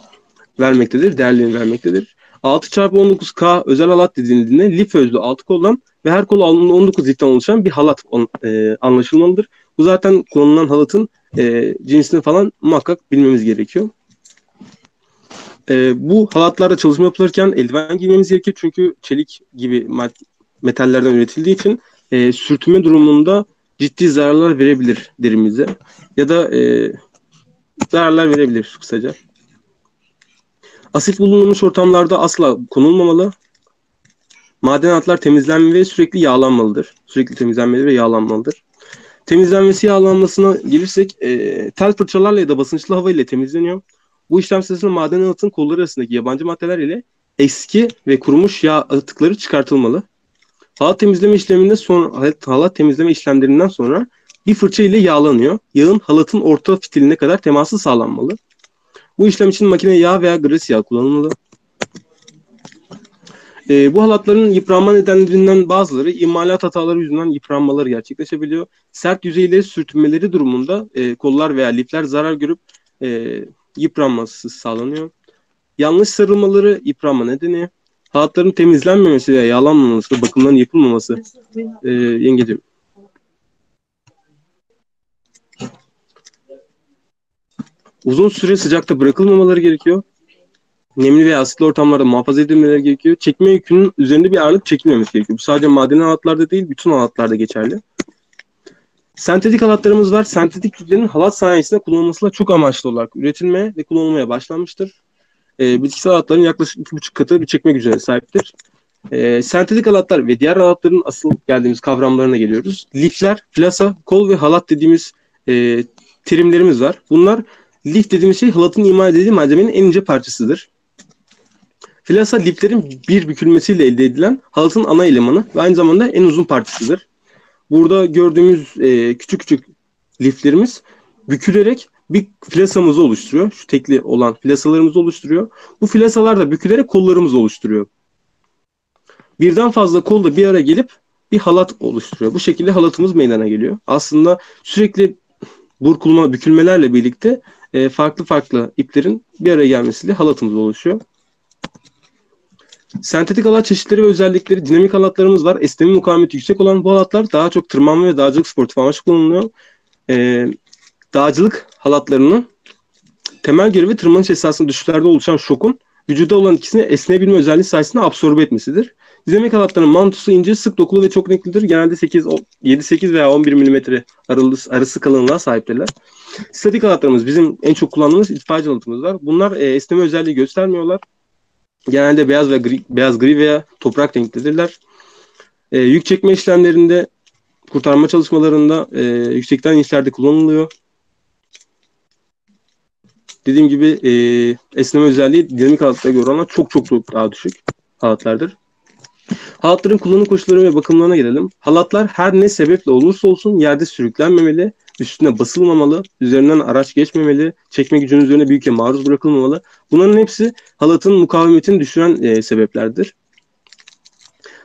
vermektedir, değerlerini vermektedir. 6 çarpı 19K özel halat dediğinde lif özlü 6 koldan ve her kol 19 liften oluşan bir halat e, anlaşılmalıdır. Bu zaten kullanılan halatın e, cinsini falan muhakkak bilmemiz gerekiyor. E, bu halatlarda çalışma yapılırken eldiven giymemiz gerekiyor çünkü çelik gibi metallerden üretildiği için e, sürtünme durumunda ciddi zararlar verebilir derimize ya da e, zararlar verebilir kısaca. Asit bulunmuş ortamlarda asla konulmamalı. Madenatlar temizlenme ve sürekli yağlanmalıdır. Sürekli temizlenmeli ve yağlanmalıdır. Temizlenmesi yağlanmasına gelirsek e, tel fırçalarla ya da basınçlı hava ile temizleniyor. Bu işlem sırasında maden atıtın kolları arasındaki yabancı maddeler ile eski ve kurumuş yağ atıkları çıkartılmalı. Halat temizleme işleminde son halat temizleme işlemlerinden sonra bir fırça ile yağlanıyor. Yağın halatın orta fitiline kadar teması sağlanmalı. Bu işlem için makine yağ veya gres yağ kullanılmalı. E, bu halatların yıpranma nedenlerinden bazıları imalat hataları yüzünden yıpranmaları gerçekleşebiliyor. Sert yüzeyleri sürtünmeleri durumunda e, kollar veya lifler zarar görüp e, yıpranması sağlanıyor. Yanlış sarılmaları yıpranma nedeni. Halatların temizlenmemesi veya yağlanmaması, bakımların yapılmaması. E, yengeciğim. Uzun süre sıcakta bırakılmamaları gerekiyor. Nemli veya asitli ortamlarda muhafaza edilmeleri gerekiyor. Çekme yükünün üzerinde bir ağırlık çekilmemesi gerekiyor. Bu sadece madeni halatlarda değil, bütün halatlarda geçerli. Sentetik halatlarımız var. Sentetik yüklerin halat sanayisinde kullanılmasıyla çok amaçlı olarak üretilmeye ve kullanılmaya başlanmıştır. E, bitkisel halatların yaklaşık iki buçuk katı bir çekme gücüne sahiptir. E, sentetik halatlar ve diğer halatların asıl geldiğimiz kavramlarına geliyoruz. Lifler, plasa, kol ve halat dediğimiz e, terimlerimiz var. Bunlar lif dediğimiz şey halatın imal edildiği malzemenin en ince parçasıdır. Flasa liflerin bir bükülmesiyle elde edilen halatın ana elemanı ve aynı zamanda en uzun parçasıdır. Burada gördüğümüz e, küçük küçük liflerimiz bükülerek bir flasamızı oluşturuyor. Şu tekli olan flasalarımızı oluşturuyor. Bu flasalar da bükülerek kollarımızı oluşturuyor. Birden fazla kol da bir araya gelip bir halat oluşturuyor. Bu şekilde halatımız meydana geliyor. Aslında sürekli burkulma, bükülmelerle birlikte e, farklı farklı iplerin bir araya gelmesiyle halatımız oluşuyor. Sentetik halat çeşitleri ve özellikleri dinamik halatlarımız var. Esneme mukavemeti yüksek olan bu halatlar daha çok tırmanma ve dağcılık sportif amaçlı kullanılıyor. Ee, dağcılık halatlarının temel görevi tırmanış esasında düşüşlerde oluşan şokun vücuda olan ikisini esneyebilme özelliği sayesinde absorbe etmesidir. Dinamik halatların mantosu ince, sık dokulu ve çok renklidir. Genelde 8, 7-8 veya 11 mm arası kalınlığa sahiptirler. Statik halatlarımız bizim en çok kullandığımız itfaiyeci halatımız var. Bunlar e, esneme özelliği göstermiyorlar. Genelde beyaz ve gri, beyaz gri veya toprak renklidirler. E, yük çekme işlemlerinde, kurtarma çalışmalarında e, yüksekten inişlerde kullanılıyor. Dediğim gibi e, esneme özelliği dinamik halatlara göre oranla çok çok daha düşük halatlardır. Halatların kullanım koşulları ve bakımlarına gelelim. Halatlar her ne sebeple olursa olsun yerde sürüklenmemeli, üstüne basılmamalı, üzerinden araç geçmemeli, çekme gücünün üzerine büyükle maruz bırakılmamalı. Bunların hepsi halatın mukavemetini düşüren e, sebeplerdir.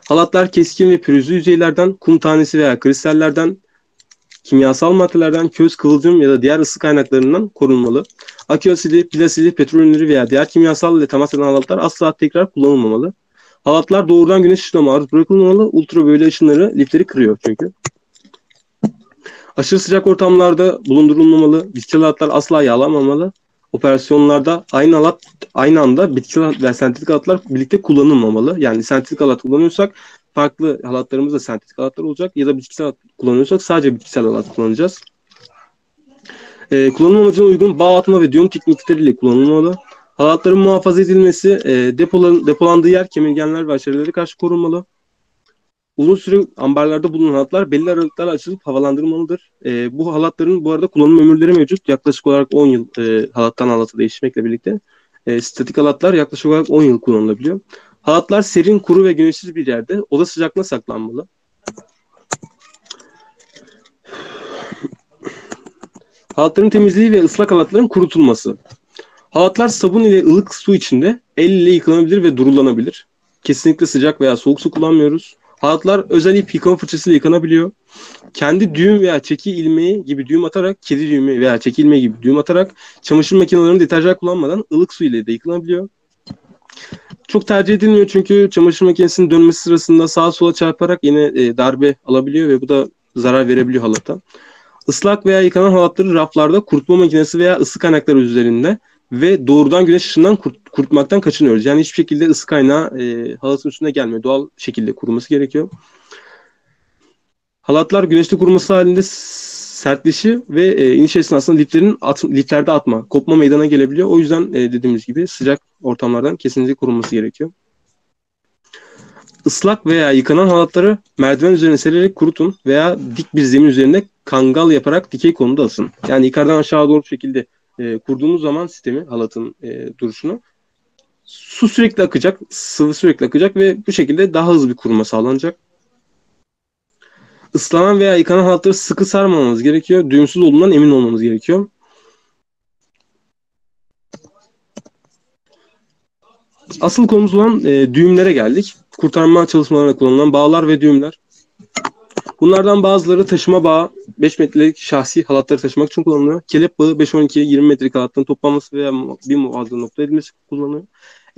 Halatlar keskin ve pürüzlü yüzeylerden, kum tanesi veya kristallerden, kimyasal maddelerden, köz, kıvılcım ya da diğer ısı kaynaklarından korunmalı. Akü asidi, pil asidi, petrol ürünleri veya diğer kimyasal ile temas eden halatlar asla tekrar kullanılmamalı. Halatlar doğrudan güneş ışığına maruz bırakılmamalı. Ultraviyole ışınları lifleri kırıyor çünkü. Aşırı sıcak ortamlarda bulundurulmamalı. Bitkisel halatlar asla yağlanmamalı. Operasyonlarda aynı halat aynı anda bitkisel ve sentetik halatlar birlikte kullanılmamalı. Yani sentetik halat kullanıyorsak farklı halatlarımız da sentetik halatlar olacak ya da bitkisel halat kullanıyorsak sadece bitkisel halat kullanacağız. Ee, kullanım amacına uygun bağ atma ve düğüm teknikleriyle kullanılmalı. Halatların muhafaza edilmesi, e, depoların, depolandığı yer kemirgenler ve aşerelere karşı korunmalı. Uzun süre ambarlarda bulunan halatlar belli aralıklarla açılıp havalandırılmalıdır. E, bu halatların bu arada kullanım ömürleri mevcut. Yaklaşık olarak 10 yıl e, halattan halata değişmekle birlikte. E, statik halatlar yaklaşık olarak 10 yıl kullanılabiliyor. Halatlar serin, kuru ve güneşsiz bir yerde oda sıcaklığına saklanmalı. Halatların temizliği ve ıslak halatların kurutulması. Halatlar sabun ile ılık su içinde el ile yıkanabilir ve durulanabilir. Kesinlikle sıcak veya soğuk su kullanmıyoruz. Halatlar özel ip yıkama fırçasıyla yıkanabiliyor. Kendi düğüm veya çeki ilmeği gibi düğüm atarak, kedi düğümü veya çeki ilmeği gibi düğüm atarak çamaşır makinelerinin deterjan kullanmadan ılık su ile de yıkanabiliyor. Çok tercih edilmiyor çünkü çamaşır makinesinin dönmesi sırasında sağa sola çarparak yine e, darbe alabiliyor ve bu da zarar verebiliyor halata. Islak veya yıkanan halatları raflarda kurutma makinesi veya ısı kaynakları üzerinde ve doğrudan güneş ışığından kurt, kurutmaktan kaçınıyoruz. Yani hiçbir şekilde ısı kaynağı e, halatın üstüne gelmiyor. Doğal şekilde kuruması gerekiyor. Halatlar güneşte kuruması halinde sertleşi ve e, iniş esnasında liflerin at, liflerde atma, kopma meydana gelebiliyor. O yüzden e, dediğimiz gibi sıcak ortamlardan kesinlikle kurulması gerekiyor. Islak veya yıkanan halatları merdiven üzerine sererek kurutun veya dik bir zemin üzerinde kangal yaparak dikey konuda asın. Yani yukarıdan aşağı doğru şekilde e, kurduğumuz zaman sistemi halatın e, duruşunu su sürekli akacak, sıvı sürekli akacak ve bu şekilde daha hızlı bir kuruma sağlanacak. Islanan veya yıkanan halatları sıkı sarmamamız gerekiyor. Düğümsüz olduğundan emin olmamız gerekiyor. Asıl konumuz olan e, düğümlere geldik. Kurtarma çalışmalarında kullanılan bağlar ve düğümler. Bunlardan bazıları taşıma bağı 5 metrelik şahsi halatları taşımak için kullanılıyor. Kelep bağı 5-12-20 metrelik halatların toplanması veya bir muazzam nokta edilmesi kullanılıyor.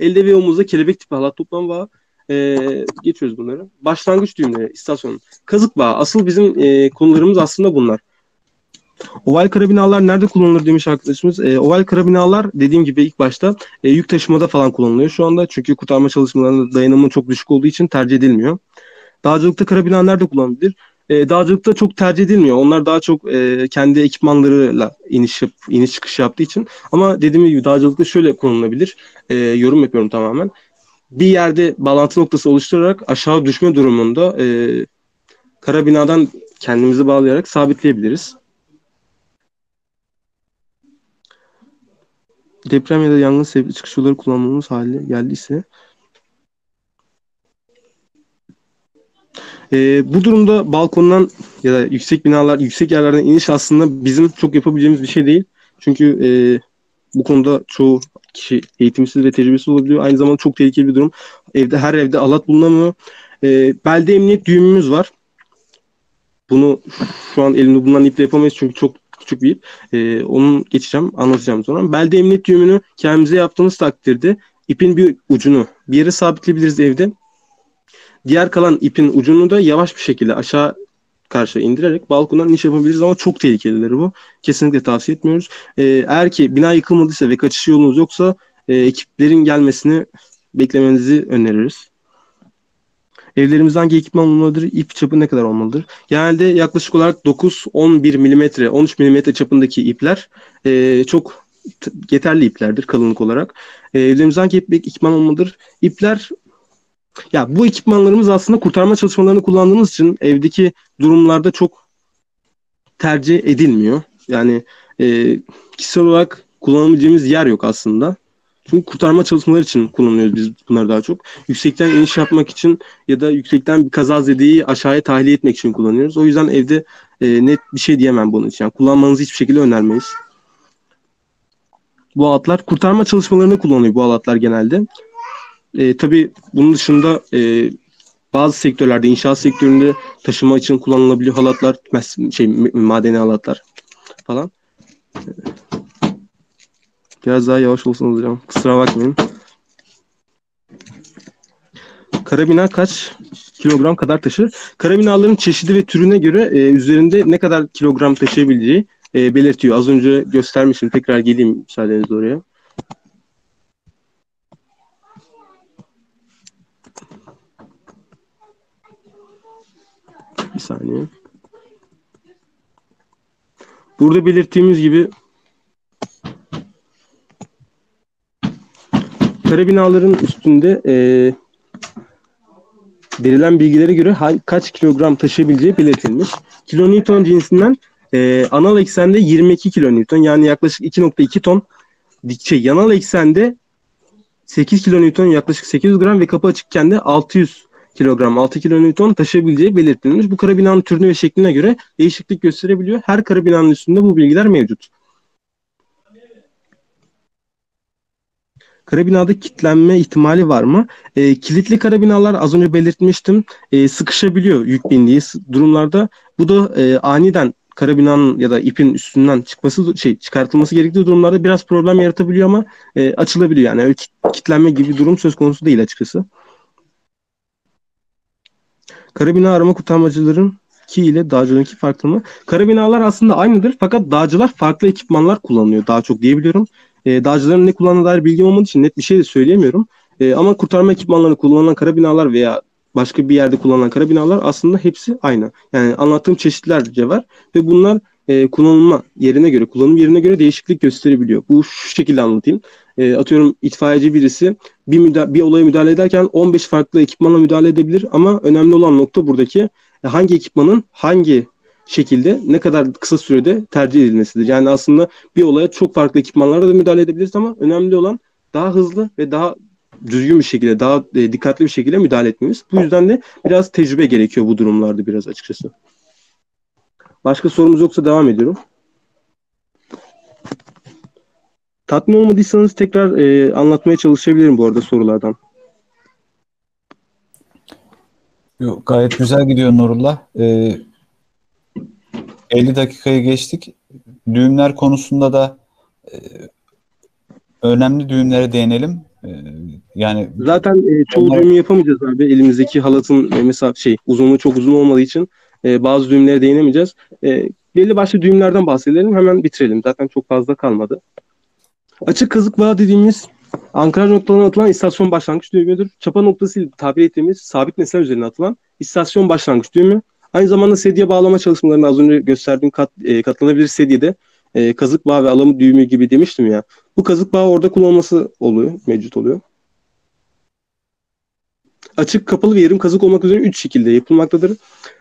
Elde ve omuzda kelebek tipi halat toplam bağı e, geçiyoruz bunları. Başlangıç düğümleri, istasyon, kazık bağı. Asıl bizim e, konularımız aslında bunlar. Oval karabinalar nerede kullanılır demiş arkadaşımız. E, oval karabinalar dediğim gibi ilk başta e, yük taşımada falan kullanılıyor şu anda. Çünkü kurtarma çalışmalarında dayanımı çok düşük olduğu için tercih edilmiyor. Dağcılıkta karabina nerede kullanılabilir? E, dağcılıkta çok tercih edilmiyor. Onlar daha çok e, kendi ekipmanlarıyla iniş, yap, iniş çıkış yaptığı için. Ama dediğim gibi dağcılıkta şöyle kullanılabilir. E, yorum yapıyorum tamamen. Bir yerde bağlantı noktası oluşturarak aşağı düşme durumunda e, karabinadan kendimizi bağlayarak sabitleyebiliriz. Deprem ya da yangın sebebi çıkış yolları kullanmamız hali geldiyse E, bu durumda balkondan ya da yüksek binalar, yüksek yerlerden iniş aslında bizim çok yapabileceğimiz bir şey değil. Çünkü e, bu konuda çoğu kişi eğitimsiz ve tecrübesiz olabiliyor. Aynı zamanda çok tehlikeli bir durum. Evde her evde alat bulunamıyor. E, belde emniyet düğümümüz var. Bunu şu an elimde bulunan iple yapamayız çünkü çok küçük bir ip. E, onun geçeceğim, anlatacağım sonra. Belde emniyet düğümünü kendimize yaptığımız takdirde ipin bir ucunu bir yere sabitleyebiliriz evde. Diğer kalan ipin ucunu da yavaş bir şekilde aşağı karşı indirerek balkondan iniş yapabiliriz ama çok tehlikelidir bu. Kesinlikle tavsiye etmiyoruz. Ee, eğer ki bina yıkılmadıysa ve kaçış yolunuz yoksa e, ekiplerin gelmesini beklemenizi öneririz. Evlerimizde hangi ekipman olmalıdır? İp çapı ne kadar olmalıdır? Genelde yaklaşık olarak 9-11 mm, 13 mm çapındaki ipler e, çok yeterli iplerdir kalınlık olarak. E, evlerimizde hangi ekipman olmalıdır? İpler ya bu ekipmanlarımız aslında kurtarma çalışmalarını kullandığımız için evdeki durumlarda çok tercih edilmiyor. Yani e, kişisel olarak kullanabileceğimiz yer yok aslında. Çünkü kurtarma çalışmaları için kullanıyoruz biz bunları daha çok. Yüksekten iniş yapmak için ya da yüksekten bir kaza zedeyi aşağıya tahliye etmek için kullanıyoruz. O yüzden evde e, net bir şey diyemem bunun için. Yani kullanmanızı hiçbir şekilde önermeyiz. Bu alatlar kurtarma çalışmalarında kullanılıyor bu alatlar genelde. E, tabii bunun dışında e, bazı sektörlerde, inşaat sektöründe taşıma için kullanılabiliyor halatlar, şey madeni halatlar falan. Biraz daha yavaş olsanız hocam. Kusura bakmayın. Karabina kaç kilogram kadar taşır? Karabinaların çeşidi ve türüne göre e, üzerinde ne kadar kilogram taşıyabileceği e, belirtiyor. Az önce göstermişim. Tekrar geleyim müsaadenizle oraya. Bir saniye. Burada belirttiğimiz gibi kara binaların üstünde e, verilen bilgilere göre kaç kilogram taşıyabileceği belirtilmiş. Kilonewton cinsinden e, anal eksende 22 kilonewton yani yaklaşık 2.2 ton şey, yanal eksende 8 kilonewton yaklaşık 800 gram ve kapı açıkken de 600 kilogram 6 kilonewton taşıyabileceği belirtilmiş. Bu karabinanın türüne ve şekline göre değişiklik gösterebiliyor. Her karabinanın üstünde bu bilgiler mevcut. Karabinada kilitlenme ihtimali var mı? E, kilitli karabinalar az önce belirtmiştim e, sıkışabiliyor yük bindiği durumlarda. Bu da e, aniden karabinanın ya da ipin üstünden çıkması şey çıkartılması gerektiği durumlarda biraz problem yaratabiliyor ama e, açılabiliyor. Yani öyle kilitlenme gibi bir durum söz konusu değil açıkçası. Karabina arama kurtarmacıların ki ile dağcılığınki farklı mı? Karabinalar aslında aynıdır fakat dağcılar farklı ekipmanlar kullanıyor daha çok diyebiliyorum. E, dağcıların ne kullandığına dair bilgi olmadığı için net bir şey de söyleyemiyorum. E, ama kurtarma ekipmanlarını kullanılan karabinalar veya başka bir yerde kullanılan karabinalar aslında hepsi aynı. Yani anlattığım çeşitlerce var ve bunlar e, kullanılma yerine göre, kullanım yerine göre değişiklik gösterebiliyor. Bu şu şekilde anlatayım. E, atıyorum itfaiyeci birisi bir, müda- bir olaya müdahale ederken 15 farklı ekipmanla müdahale edebilir ama önemli olan nokta buradaki e, hangi ekipmanın hangi şekilde ne kadar kısa sürede tercih edilmesidir. Yani aslında bir olaya çok farklı ekipmanlarla da müdahale edebiliriz ama önemli olan daha hızlı ve daha düzgün bir şekilde, daha e, dikkatli bir şekilde müdahale etmemiz. Bu yüzden de biraz tecrübe gerekiyor bu durumlarda biraz açıkçası. Başka sorumuz yoksa devam ediyorum. Tatmin olmadıysanız tekrar e, anlatmaya çalışabilirim bu arada sorulardan. Yok, gayet güzel gidiyor Nurullah. Ee, 50 dakikayı geçtik. Düğümler konusunda da e, önemli düğümlere değinelim. E, yani zaten e, çoğu onlar... düğümü yapamayacağız abi. Elimizdeki halatın e, mesela şey uzunluğu çok uzun olmadığı için e, bazı düğümlere değinemeyeceğiz. E, belli başlı düğümlerden bahsedelim. Hemen bitirelim. Zaten çok fazla kalmadı. Açık kazık bağı dediğimiz ankraj noktalarına atılan istasyon başlangıç düğümüdür. Çapa noktası tabir ettiğimiz sabit nesne üzerine atılan istasyon başlangıç düğümü. Aynı zamanda sedye bağlama çalışmalarını az önce gösterdiğim kat, e, katlanabilir sedyede e, kazık bağı ve alamı düğümü gibi demiştim ya. Bu kazık bağı orada kullanılması oluyor, mevcut oluyor. Açık, kapalı ve yarım kazık olmak üzere üç şekilde yapılmaktadır.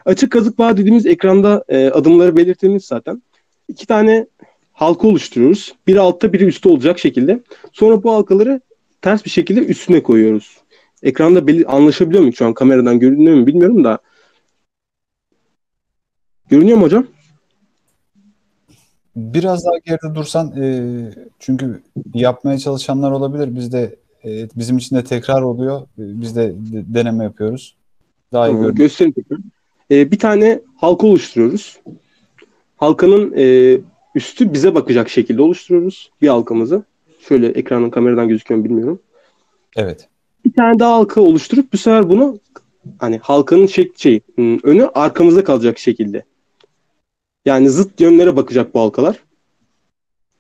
Açık kazık bağı dediğimiz ekranda e, adımları belirttiğimiz zaten. İki tane halka oluşturuyoruz. Biri altta biri üstte olacak şekilde. Sonra bu halkaları ters bir şekilde üstüne koyuyoruz. Ekranda belli, anlaşabiliyor muyum şu an kameradan görünüyor mu bilmiyorum da. Görünüyor mu hocam? Biraz daha geride dursan e, çünkü yapmaya çalışanlar olabilir. Biz de e, bizim için de tekrar oluyor. E, biz de, de deneme yapıyoruz. Daha iyi tamam, göstereyim tekrar. E, bir tane halka oluşturuyoruz. Halkanın e, üstü bize bakacak şekilde oluşturuyoruz bir halkamızı. Şöyle ekranın kameradan gözüküyor mu bilmiyorum. Evet. Bir tane daha halka oluşturup bu sefer bunu hani halkanın şey, şey önü arkamızda kalacak şekilde. Yani zıt yönlere bakacak bu halkalar.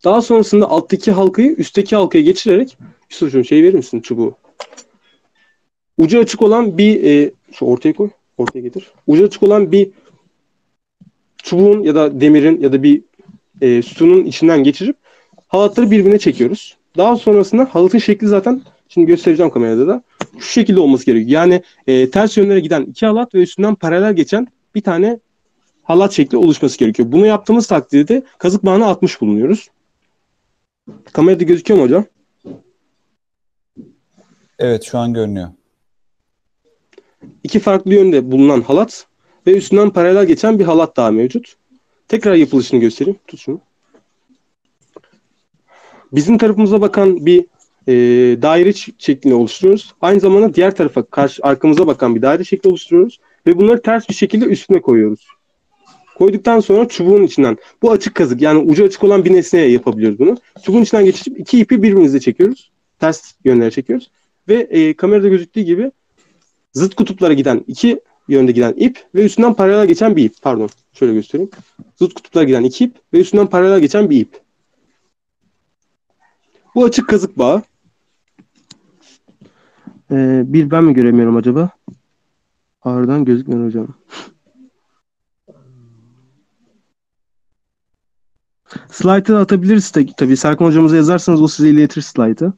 Daha sonrasında alttaki halkayı üstteki halkaya geçirerek Yusuf'cum şey verir misin çubuğu? Ucu açık olan bir e, şu ortaya koy. Ortaya getir. Ucu açık olan bir çubuğun ya da demirin ya da bir e, sütunun içinden geçirip halatları birbirine çekiyoruz. Daha sonrasında halatın şekli zaten şimdi göstereceğim kamerada da şu şekilde olması gerekiyor. Yani e, ters yönlere giden iki halat ve üstünden paralel geçen bir tane halat şekli oluşması gerekiyor. Bunu yaptığımız takdirde kazık bağını atmış bulunuyoruz. Kamerada gözüküyor mu hocam? Evet şu an görünüyor. İki farklı yönde bulunan halat ve üstünden paralel geçen bir halat daha mevcut. Tekrar yapılışını göstereyim. Tut şunu. Bizim tarafımıza bakan bir e, daire şeklini oluşturuyoruz. Aynı zamanda diğer tarafa karşı arkamıza bakan bir daire şekli oluşturuyoruz ve bunları ters bir şekilde üstüne koyuyoruz. Koyduktan sonra çubuğun içinden bu açık kazık yani ucu açık olan bir nesneye yapabiliyoruz bunu. Çubuğun içinden geçirip iki ipi birbirimize çekiyoruz. Ters yönlere çekiyoruz. Ve e, kamerada gözüktüğü gibi zıt kutuplara giden iki yönde giden ip ve üstünden paralel geçen bir ip. Pardon şöyle göstereyim. Zıt kutuplara giden iki ip ve üstünden paralel geçen bir ip. Bu açık kazık bağı. Ee, bir ben mi göremiyorum acaba? Ağrıdan gözükmüyor hocam. Slide'ı atabiliriz de, tabii. Serkan hocamıza yazarsanız o size iletir slide'ı.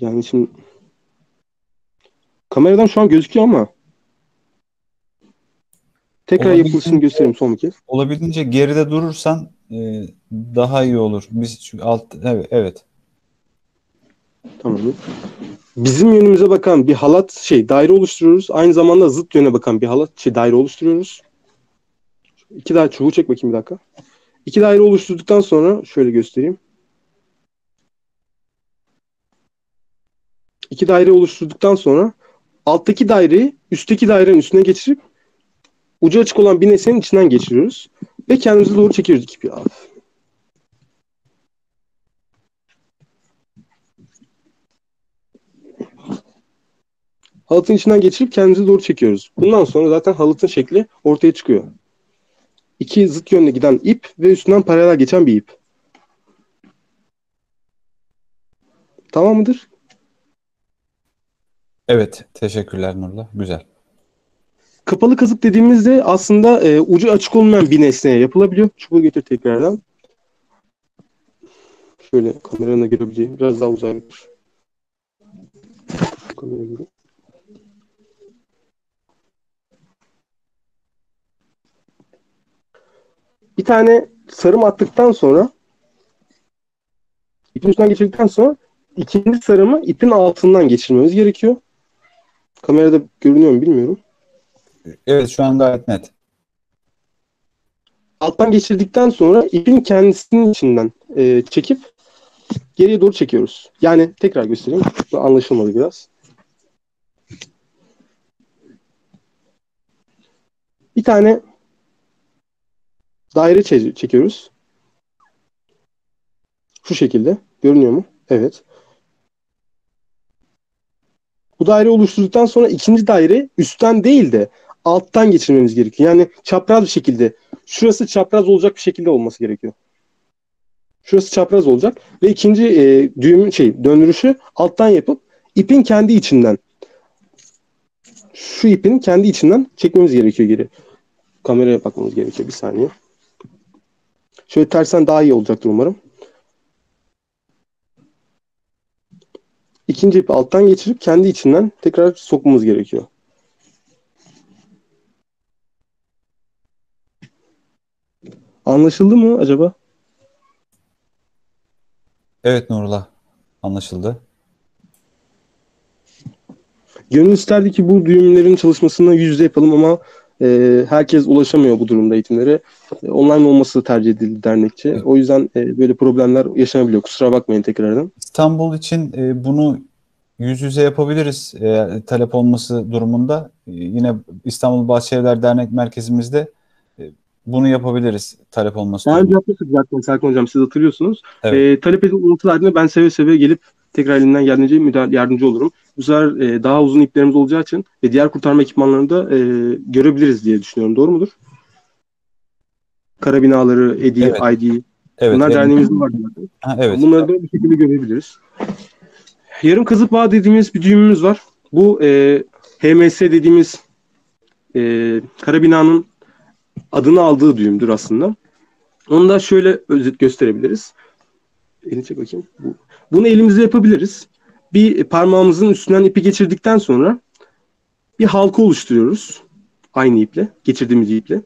Yani şimdi kameradan şu an gözüküyor ama tekrar yapılışını göstereyim son bir kez. Olabildiğince geride durursan e, daha iyi olur. Biz çünkü alt evet, evet. Tamam. Bizim yönümüze bakan bir halat şey daire oluşturuyoruz. Aynı zamanda zıt yöne bakan bir halat şey daire oluşturuyoruz. İki daire çubuğu çek bakayım bir dakika. İki daire oluşturduktan sonra şöyle göstereyim. İki daire oluşturduktan sonra alttaki daireyi üstteki dairenin üstüne geçirip ucu açık olan bir nesnenin içinden geçiriyoruz. Ve kendimize doğru çekiyoruz ipi abi. Halatın içinden geçirip kendimize doğru çekiyoruz. Bundan sonra zaten halatın şekli ortaya çıkıyor. İki zıt yönde giden ip ve üstünden paralel geçen bir ip. Tamam mıdır? Evet, teşekkürler Nurla. Güzel. Kapalı kazık dediğimizde aslında e, ucu açık olmayan bir nesneye yapılabiliyor. Çubuğu getir tekrardan. Şöyle kameranın da görebileceğim. Biraz daha uzağa. Bir tane sarım attıktan sonra ipin üstünden geçirdikten sonra ikinci sarımı ipin altından geçirmemiz gerekiyor. Kamerada görünüyor mu bilmiyorum. Evet, şu an gayet net. alttan geçirdikten sonra ipin kendisinin içinden e, çekip geriye doğru çekiyoruz. Yani tekrar göstereyim. Bu anlaşılmadı biraz. Bir tane daire çe- çekiyoruz. Şu şekilde. Görünüyor mu? Evet. Bu daire oluşturduktan sonra ikinci daire üstten değil de alttan geçirmemiz gerekiyor. Yani çapraz bir şekilde şurası çapraz olacak bir şekilde olması gerekiyor. Şurası çapraz olacak ve ikinci e, düğüm şey döndürüşü alttan yapıp ipin kendi içinden şu ipin kendi içinden çekmemiz gerekiyor geri. Kameraya bakmamız gerekiyor bir saniye. Şöyle tersen daha iyi olacaktır umarım. İkinci ipi alttan geçirip kendi içinden tekrar sokmamız gerekiyor. Anlaşıldı mı acaba? Evet Nurla, anlaşıldı. Gönül isterdi ki bu düğümlerin çalışmasını yüz yüze yapalım ama e, herkes ulaşamıyor bu durumda eğitimlere. E, online olması tercih edildi dernekçe. Evet. O yüzden e, böyle problemler yaşanabiliyor. Kusura bakmayın tekrardan. İstanbul için e, bunu yüz yüze yapabiliriz eğer talep olması durumunda. E, yine İstanbul Bahçelievler Dernek Merkezimizde e, bunu yapabiliriz talep olması. Daha önce yapmıştık zaten Serkan Hocam siz hatırlıyorsunuz. Evet. E, talep unutulduğunda ben seve seve gelip tekrar elimden geldiğince müdahale, yardımcı olurum. Bu sefer e, daha uzun iplerimiz olacağı için ve diğer kurtarma ekipmanlarını da e, görebiliriz diye düşünüyorum. Doğru mudur? Kara binaları, EDI, Evet. ID. Evet. Bunlar benim- derneğimizde var. Ha, evet. Bunları da bir şekilde görebiliriz. Yarım kazık bağ dediğimiz bir düğümümüz var. Bu e, HMS dediğimiz e, kara binanın adını aldığı düğümdür aslında. Onu da şöyle özet gösterebiliriz. Elini çek bakayım. Bu, bunu elimizde yapabiliriz. Bir parmağımızın üstünden ipi geçirdikten sonra bir halka oluşturuyoruz. Aynı iple, geçirdiğimiz iple.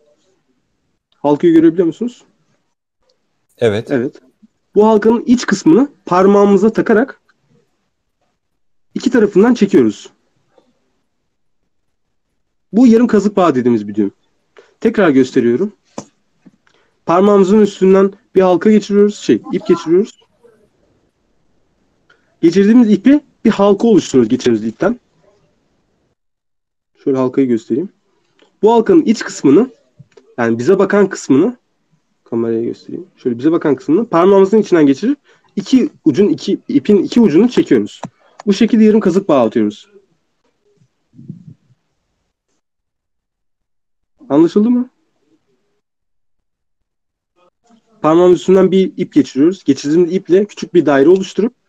Halkayı görebiliyor musunuz? Evet. Evet. Bu halkanın iç kısmını parmağımıza takarak iki tarafından çekiyoruz. Bu yarım kazık bağı dediğimiz bir düğüm. Tekrar gösteriyorum. Parmağımızın üstünden bir halka geçiriyoruz. Şey, ip geçiriyoruz. Geçirdiğimiz ipi bir halka oluşturuyoruz geçirdiğimiz ipten. Şöyle halkayı göstereyim. Bu halkanın iç kısmını yani bize bakan kısmını kameraya göstereyim. Şöyle bize bakan kısmını parmağımızın içinden geçirip iki ucun iki ipin iki ucunu çekiyoruz. Bu şekilde yarım kazık bağı atıyoruz. Anlaşıldı mı? Parmağımız üstünden bir ip geçiriyoruz. Geçirdiğimiz iple küçük bir daire oluşturup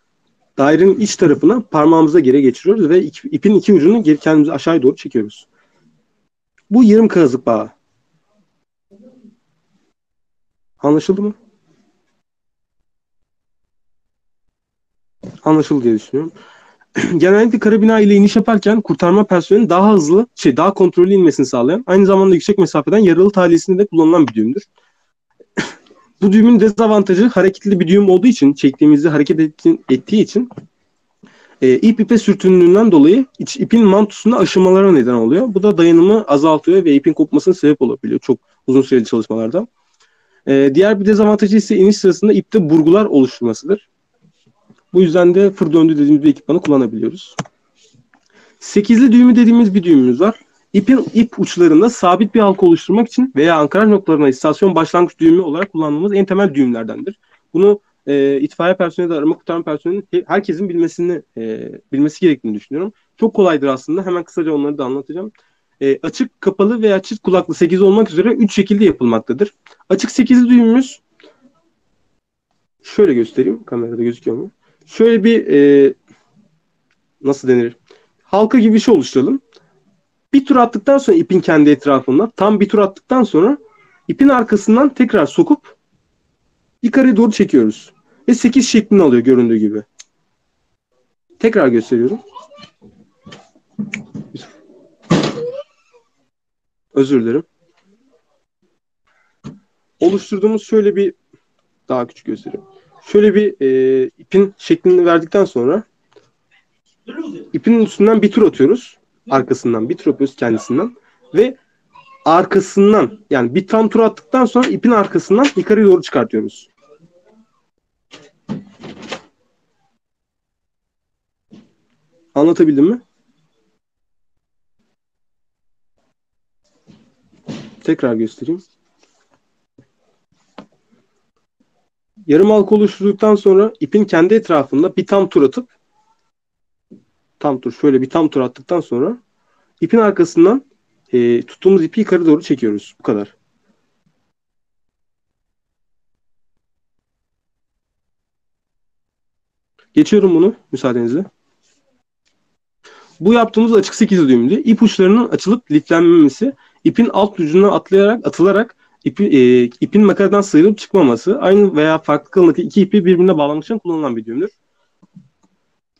dairenin iç tarafına parmağımıza geri geçiriyoruz ve ipin iki ucunu geri kendimize aşağıya doğru çekiyoruz. Bu yarım kazık bağı. Anlaşıldı mı? Anlaşıldı diye düşünüyorum. [clears throat] Genellikle karabina ile iniş yaparken kurtarma personelinin daha hızlı, şey daha kontrollü inmesini sağlayan, aynı zamanda yüksek mesafeden yaralı tahliyesinde de kullanılan bir düğümdür. Bu düğümün dezavantajı hareketli bir düğüm olduğu için, çektiğimizde hareket ettiği, için e, ip ipe sürtündüğünden dolayı iç, ipin mantusunda aşınmalara neden oluyor. Bu da dayanımı azaltıyor ve ipin kopmasına sebep olabiliyor çok uzun süreli çalışmalarda. Ee, diğer bir dezavantajı ise iniş sırasında ipte burgular oluşturmasıdır. Bu yüzden de fır döndü dediğimiz bir ekipmanı kullanabiliyoruz. Sekizli düğümü dediğimiz bir düğümümüz var. İpin ip uçlarında sabit bir halka oluşturmak için veya ankaraj noktalarına istasyon başlangıç düğümü olarak kullandığımız en temel düğümlerdendir. Bunu e, itfaiye personeli de arama kurtarma personelinin he- herkesin bilmesini e, bilmesi gerektiğini düşünüyorum. Çok kolaydır aslında. Hemen kısaca onları da anlatacağım. E, açık, kapalı veya çift kulaklı 8 olmak üzere 3 şekilde yapılmaktadır. Açık 8'li düğümümüz şöyle göstereyim. Kamerada gözüküyor mu? Şöyle bir e, nasıl denir? Halka gibi bir şey oluşturalım. Bir tur attıktan sonra ipin kendi etrafında tam bir tur attıktan sonra ipin arkasından tekrar sokup yukarı doğru çekiyoruz. Ve 8 şeklini alıyor göründüğü gibi. Tekrar gösteriyorum. Özür dilerim. Oluşturduğumuz şöyle bir daha küçük göstereyim. Şöyle bir e, ipin şeklini verdikten sonra ipin üstünden bir tur atıyoruz. Arkasından bir tur atıyoruz kendisinden. Ve arkasından yani bir tam tur attıktan sonra ipin arkasından yukarı doğru çıkartıyoruz. Anlatabildim mi? Tekrar göstereyim. Yarım halka oluşturduktan sonra ipin kendi etrafında bir tam tur atıp tam tur şöyle bir tam tur attıktan sonra ipin arkasından e, tuttuğumuz ipi yukarı doğru çekiyoruz. Bu kadar. Geçiyorum bunu müsaadenizle. Bu yaptığımız açık 8 düğümlü. İp uçlarının açılıp liflenmemesi, ipin alt ucuna atlayarak atılarak ipi, e, ipin makaradan sıyrılıp çıkmaması, aynı veya farklı kalınlıkta iki ipi birbirine bağlamak için kullanılan bir düğümdür.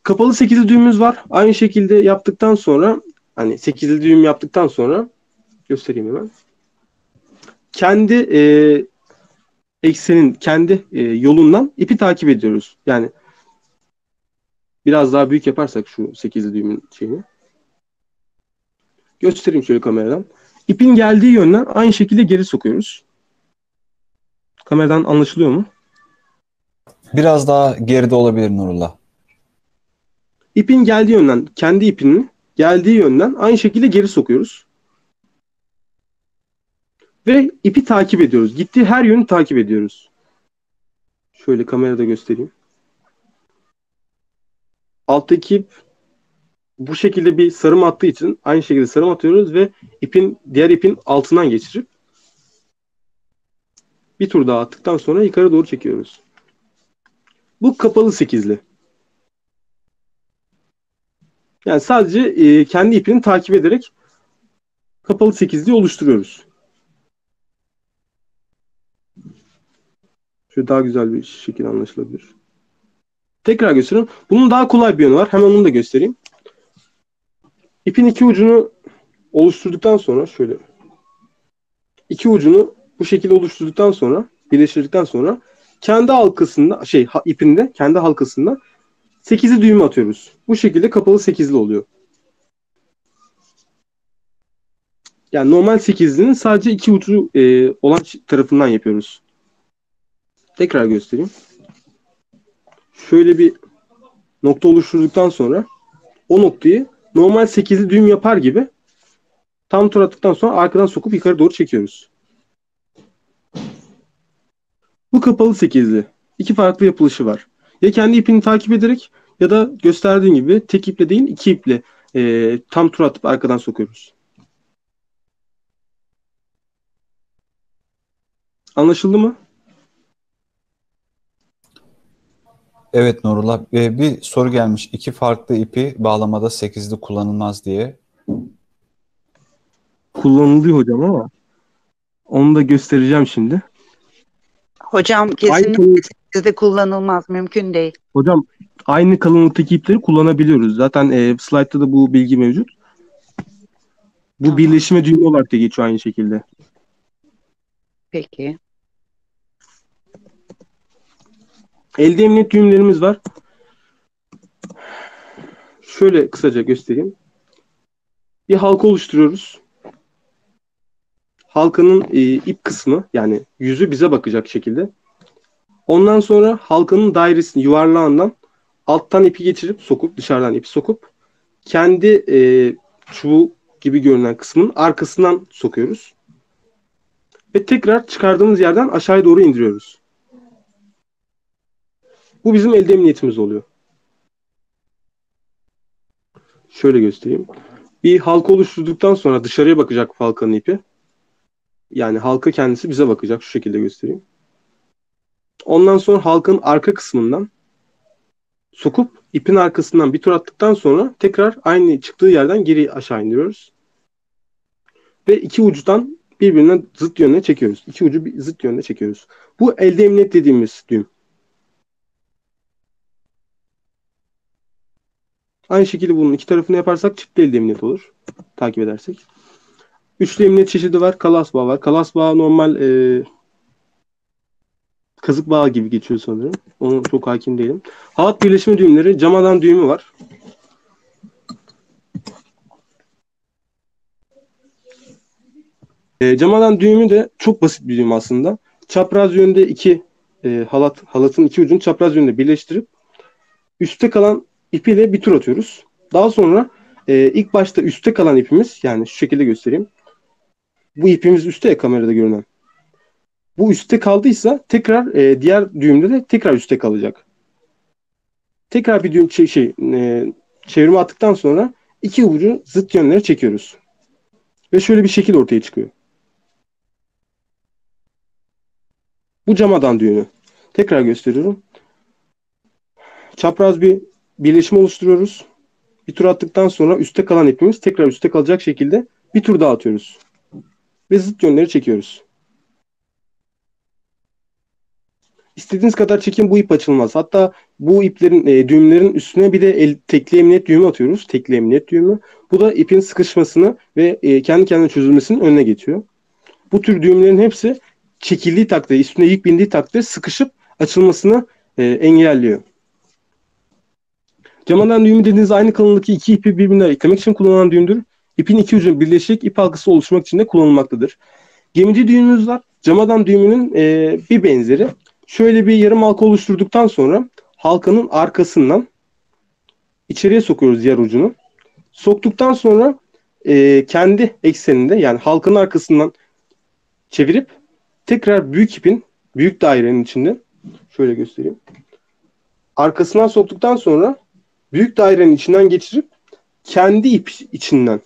Kapalı 8'li düğümümüz var. Aynı şekilde yaptıktan sonra hani 8'li düğüm yaptıktan sonra göstereyim hemen. Kendi e, eksenin kendi e, yolundan ipi takip ediyoruz. Yani biraz daha büyük yaparsak şu 8'li düğümün şeyini. Göstereyim şöyle kameradan. İpin geldiği yönden aynı şekilde geri sokuyoruz. Kameradan anlaşılıyor mu? Biraz daha geride olabilir Nurullah. İpin geldiği yönden, kendi ipinin geldiği yönden aynı şekilde geri sokuyoruz. Ve ipi takip ediyoruz. Gittiği her yönü takip ediyoruz. Şöyle kamerada göstereyim. Alttaki ip bu şekilde bir sarım attığı için aynı şekilde sarım atıyoruz ve ipin diğer ipin altından geçirip bir tur daha attıktan sonra yukarı doğru çekiyoruz. Bu kapalı sekizli. Yani sadece e, kendi ipini takip ederek kapalı sekizli oluşturuyoruz. Şöyle daha güzel bir şekilde anlaşılabilir. Tekrar göstereyim. Bunun daha kolay bir yönü var. Hemen onu da göstereyim. İpin iki ucunu oluşturduktan sonra şöyle iki ucunu bu şekilde oluşturduktan sonra birleştirdikten sonra kendi halkasında şey ipinde kendi halkasında 8'i düğüm atıyoruz. Bu şekilde kapalı 8'li oluyor. Yani normal 8'linin sadece iki ucu e, olan tarafından yapıyoruz. Tekrar göstereyim. Şöyle bir nokta oluşturduktan sonra o noktayı normal 8'li düğüm yapar gibi tam tur attıktan sonra arkadan sokup yukarı doğru çekiyoruz. Bu kapalı 8'li. İki farklı yapılışı var. Ya kendi ipini takip ederek ya da gösterdiğim gibi tek iple değil iki iple e, tam tur atıp arkadan sokuyoruz. Anlaşıldı mı? Evet Nurullah. Ee, bir soru gelmiş. İki farklı ipi bağlamada sekizli kullanılmaz diye. Kullanılıyor hocam ama onu da göstereceğim şimdi. Hocam kesinlikle sizde kullanılmaz. Mümkün değil. Hocam aynı kalınlıktaki ipleri kullanabiliyoruz. Zaten e, slaytta da bu bilgi mevcut. Bu Tamam. birleşime düğümü olarak da geçiyor aynı şekilde. Peki. Elde emniyet düğümlerimiz var. Şöyle kısaca göstereyim. Bir halka oluşturuyoruz. Halkanın e, ip kısmı yani yüzü bize bakacak şekilde. Ondan sonra halkanın dairesini yuvarlağından alttan ipi geçirip sokup dışarıdan ipi sokup kendi e, çubuğu gibi görünen kısmın arkasından sokuyoruz. Ve tekrar çıkardığımız yerden aşağıya doğru indiriyoruz. Bu bizim elde emniyetimiz oluyor. Şöyle göstereyim. Bir halka oluşturduktan sonra dışarıya bakacak halkanın ipi. Yani halka kendisi bize bakacak. Şu şekilde göstereyim. Ondan sonra halkanın arka kısmından sokup ipin arkasından bir tur attıktan sonra tekrar aynı çıktığı yerden geri aşağı indiriyoruz. Ve iki ucudan birbirine zıt yönüne çekiyoruz. İki ucu bir zıt yönüne çekiyoruz. Bu elde emniyet dediğimiz düğüm. Aynı şekilde bunun iki tarafını yaparsak çift elde emniyet olur. Takip edersek. Üçlü emniyet çeşidi var. Kalas bağı var. Kalas bağı normal e, kazık bağı gibi geçiyor sanırım. Onu çok hakim değilim. Halat birleşme düğümleri. Camadan düğümü var. E, camadan düğümü de çok basit bir düğüm aslında. Çapraz yönde iki e, halat halatın iki ucunu çapraz yönde birleştirip üstte kalan ipiyle bir tur atıyoruz. Daha sonra e, ilk başta üstte kalan ipimiz yani şu şekilde göstereyim. Bu ipimiz üstte ya kamerada görünen. Bu üstte kaldıysa tekrar e, diğer düğümde de tekrar üstte kalacak. Tekrar bir düğüm şey, şey e, çevirme attıktan sonra iki ucu zıt yönlere çekiyoruz. Ve şöyle bir şekil ortaya çıkıyor. Bu camadan düğümü. Tekrar gösteriyorum. Çapraz bir birleşim oluşturuyoruz. Bir tur attıktan sonra üstte kalan ipimiz tekrar üstte kalacak şekilde bir tur daha atıyoruz. Ve zıt yönleri çekiyoruz. İstediğiniz kadar çekin bu ip açılmaz. Hatta bu iplerin e, düğümlerin üstüne bir de el, tekli emniyet düğümü atıyoruz. Tekli emniyet düğümü. Bu da ipin sıkışmasını ve e, kendi kendine çözülmesinin önüne geçiyor. Bu tür düğümlerin hepsi çekildiği takdirde, üstüne yük bindiği takdirde sıkışıp açılmasını e, engelliyor. Camadan düğümü dediğiniz aynı kalınlıktaki iki ipi birbirine eklemek için kullanılan düğümdür. İpin iki ucu birleşik ip halkası oluşturmak için de kullanılmaktadır. Gemici düğümümüz var. Camadan düğümünün e, bir benzeri. Şöyle bir yarım halka oluşturduktan sonra halkanın arkasından içeriye sokuyoruz diğer ucunu. Soktuktan sonra e, kendi ekseninde yani halkanın arkasından çevirip tekrar büyük ipin büyük dairenin içinde şöyle göstereyim. Arkasından soktuktan sonra büyük dairenin içinden geçirip kendi ip içinden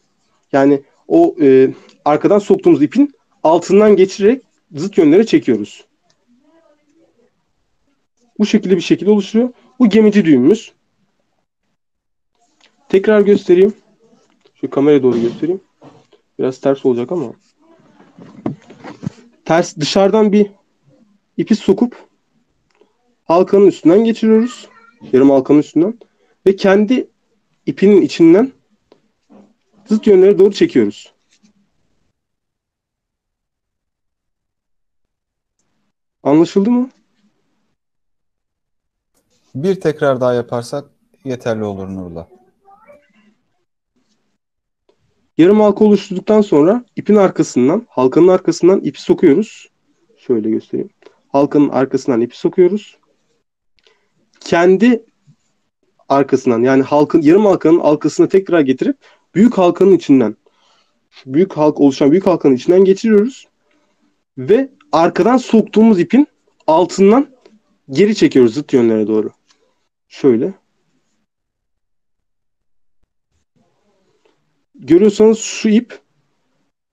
yani o e, arkadan soktuğumuz ipin altından geçirerek zıt yönlere çekiyoruz. Bu şekilde bir şekilde oluşuyor. Bu gemici düğümümüz. Tekrar göstereyim. Şu kameraya doğru göstereyim. Biraz ters olacak ama. Ters dışarıdan bir ipi sokup halkanın üstünden geçiriyoruz. Yarım halkanın üstünden. Ve kendi ipinin içinden zıt yönlere doğru çekiyoruz. Anlaşıldı mı? Bir tekrar daha yaparsak yeterli olur Nurla. Yarım halka oluşturduktan sonra ipin arkasından, halkanın arkasından ipi sokuyoruz. Şöyle göstereyim. Halkanın arkasından ipi sokuyoruz. Kendi arkasından yani halkın yarım halkanın arkasına tekrar getirip büyük halkanın içinden büyük halk oluşan büyük halkanın içinden geçiriyoruz ve arkadan soktuğumuz ipin altından geri çekiyoruz zıt yönlere doğru. Şöyle. Görüyorsanız şu ip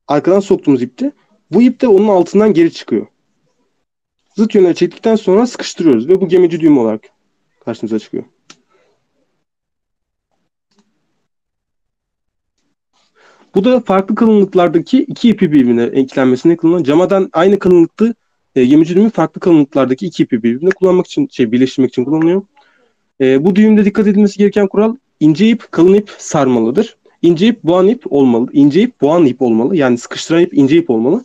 arkadan soktuğumuz ipti. Bu ip de onun altından geri çıkıyor. Zıt yönlere çektikten sonra sıkıştırıyoruz ve bu gemici düğüm olarak karşımıza çıkıyor. Bu da farklı kalınlıklardaki iki ipi birbirine eklenmesine kullanılan camadan aynı kalınlıkta e, gemici düğümü farklı kalınlıklardaki iki ipi birbirine kullanmak için şey birleştirmek için kullanılıyor. E, bu düğümde dikkat edilmesi gereken kural ince ip kalın ip sarmalıdır. İnce ip boğan ip olmalı. İnce ip boğan ip olmalı. Yani sıkıştıran ip ince ip olmalı.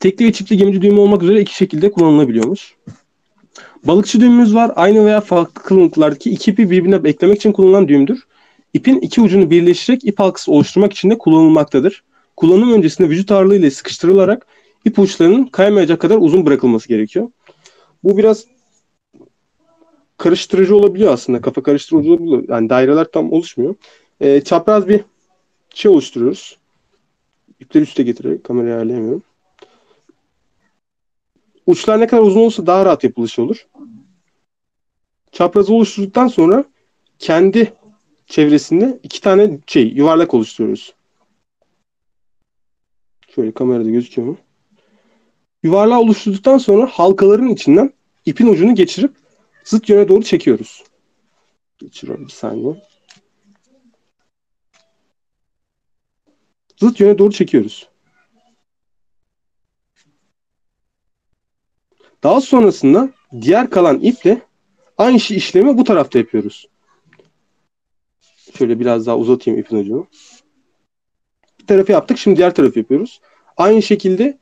Tekli ve çiftli gemici düğümü olmak üzere iki şekilde kullanılabiliyormuş. Balıkçı düğümümüz var. Aynı veya farklı kalınlıklardaki iki ipi birbirine eklemek için kullanılan düğümdür. İpin iki ucunu birleştirerek ip halkası oluşturmak için de kullanılmaktadır. Kullanım öncesinde vücut ağırlığı ile sıkıştırılarak ip uçlarının kayamayacak kadar uzun bırakılması gerekiyor. Bu biraz karıştırıcı olabiliyor aslında. Kafa karıştırıcı olabiliyor. Yani daireler tam oluşmuyor. Ee, çapraz bir şey oluşturuyoruz. İpleri üste getirerek kamerayı ayarlayamıyorum. Uçlar ne kadar uzun olursa daha rahat yapılışı olur. Çaprazı oluşturduktan sonra kendi çevresinde iki tane şey yuvarlak oluşturuyoruz. Şöyle kamerada gözüküyor mu? Yuvarlağı oluşturduktan sonra halkaların içinden ipin ucunu geçirip zıt yöne doğru çekiyoruz. Geçiriyorum bir saniye. Zıt yöne doğru çekiyoruz. Daha sonrasında diğer kalan iple aynı işlemi bu tarafta yapıyoruz. Şöyle biraz daha uzatayım ipin ucunu. Bir tarafı yaptık. Şimdi diğer tarafı yapıyoruz. Aynı şekilde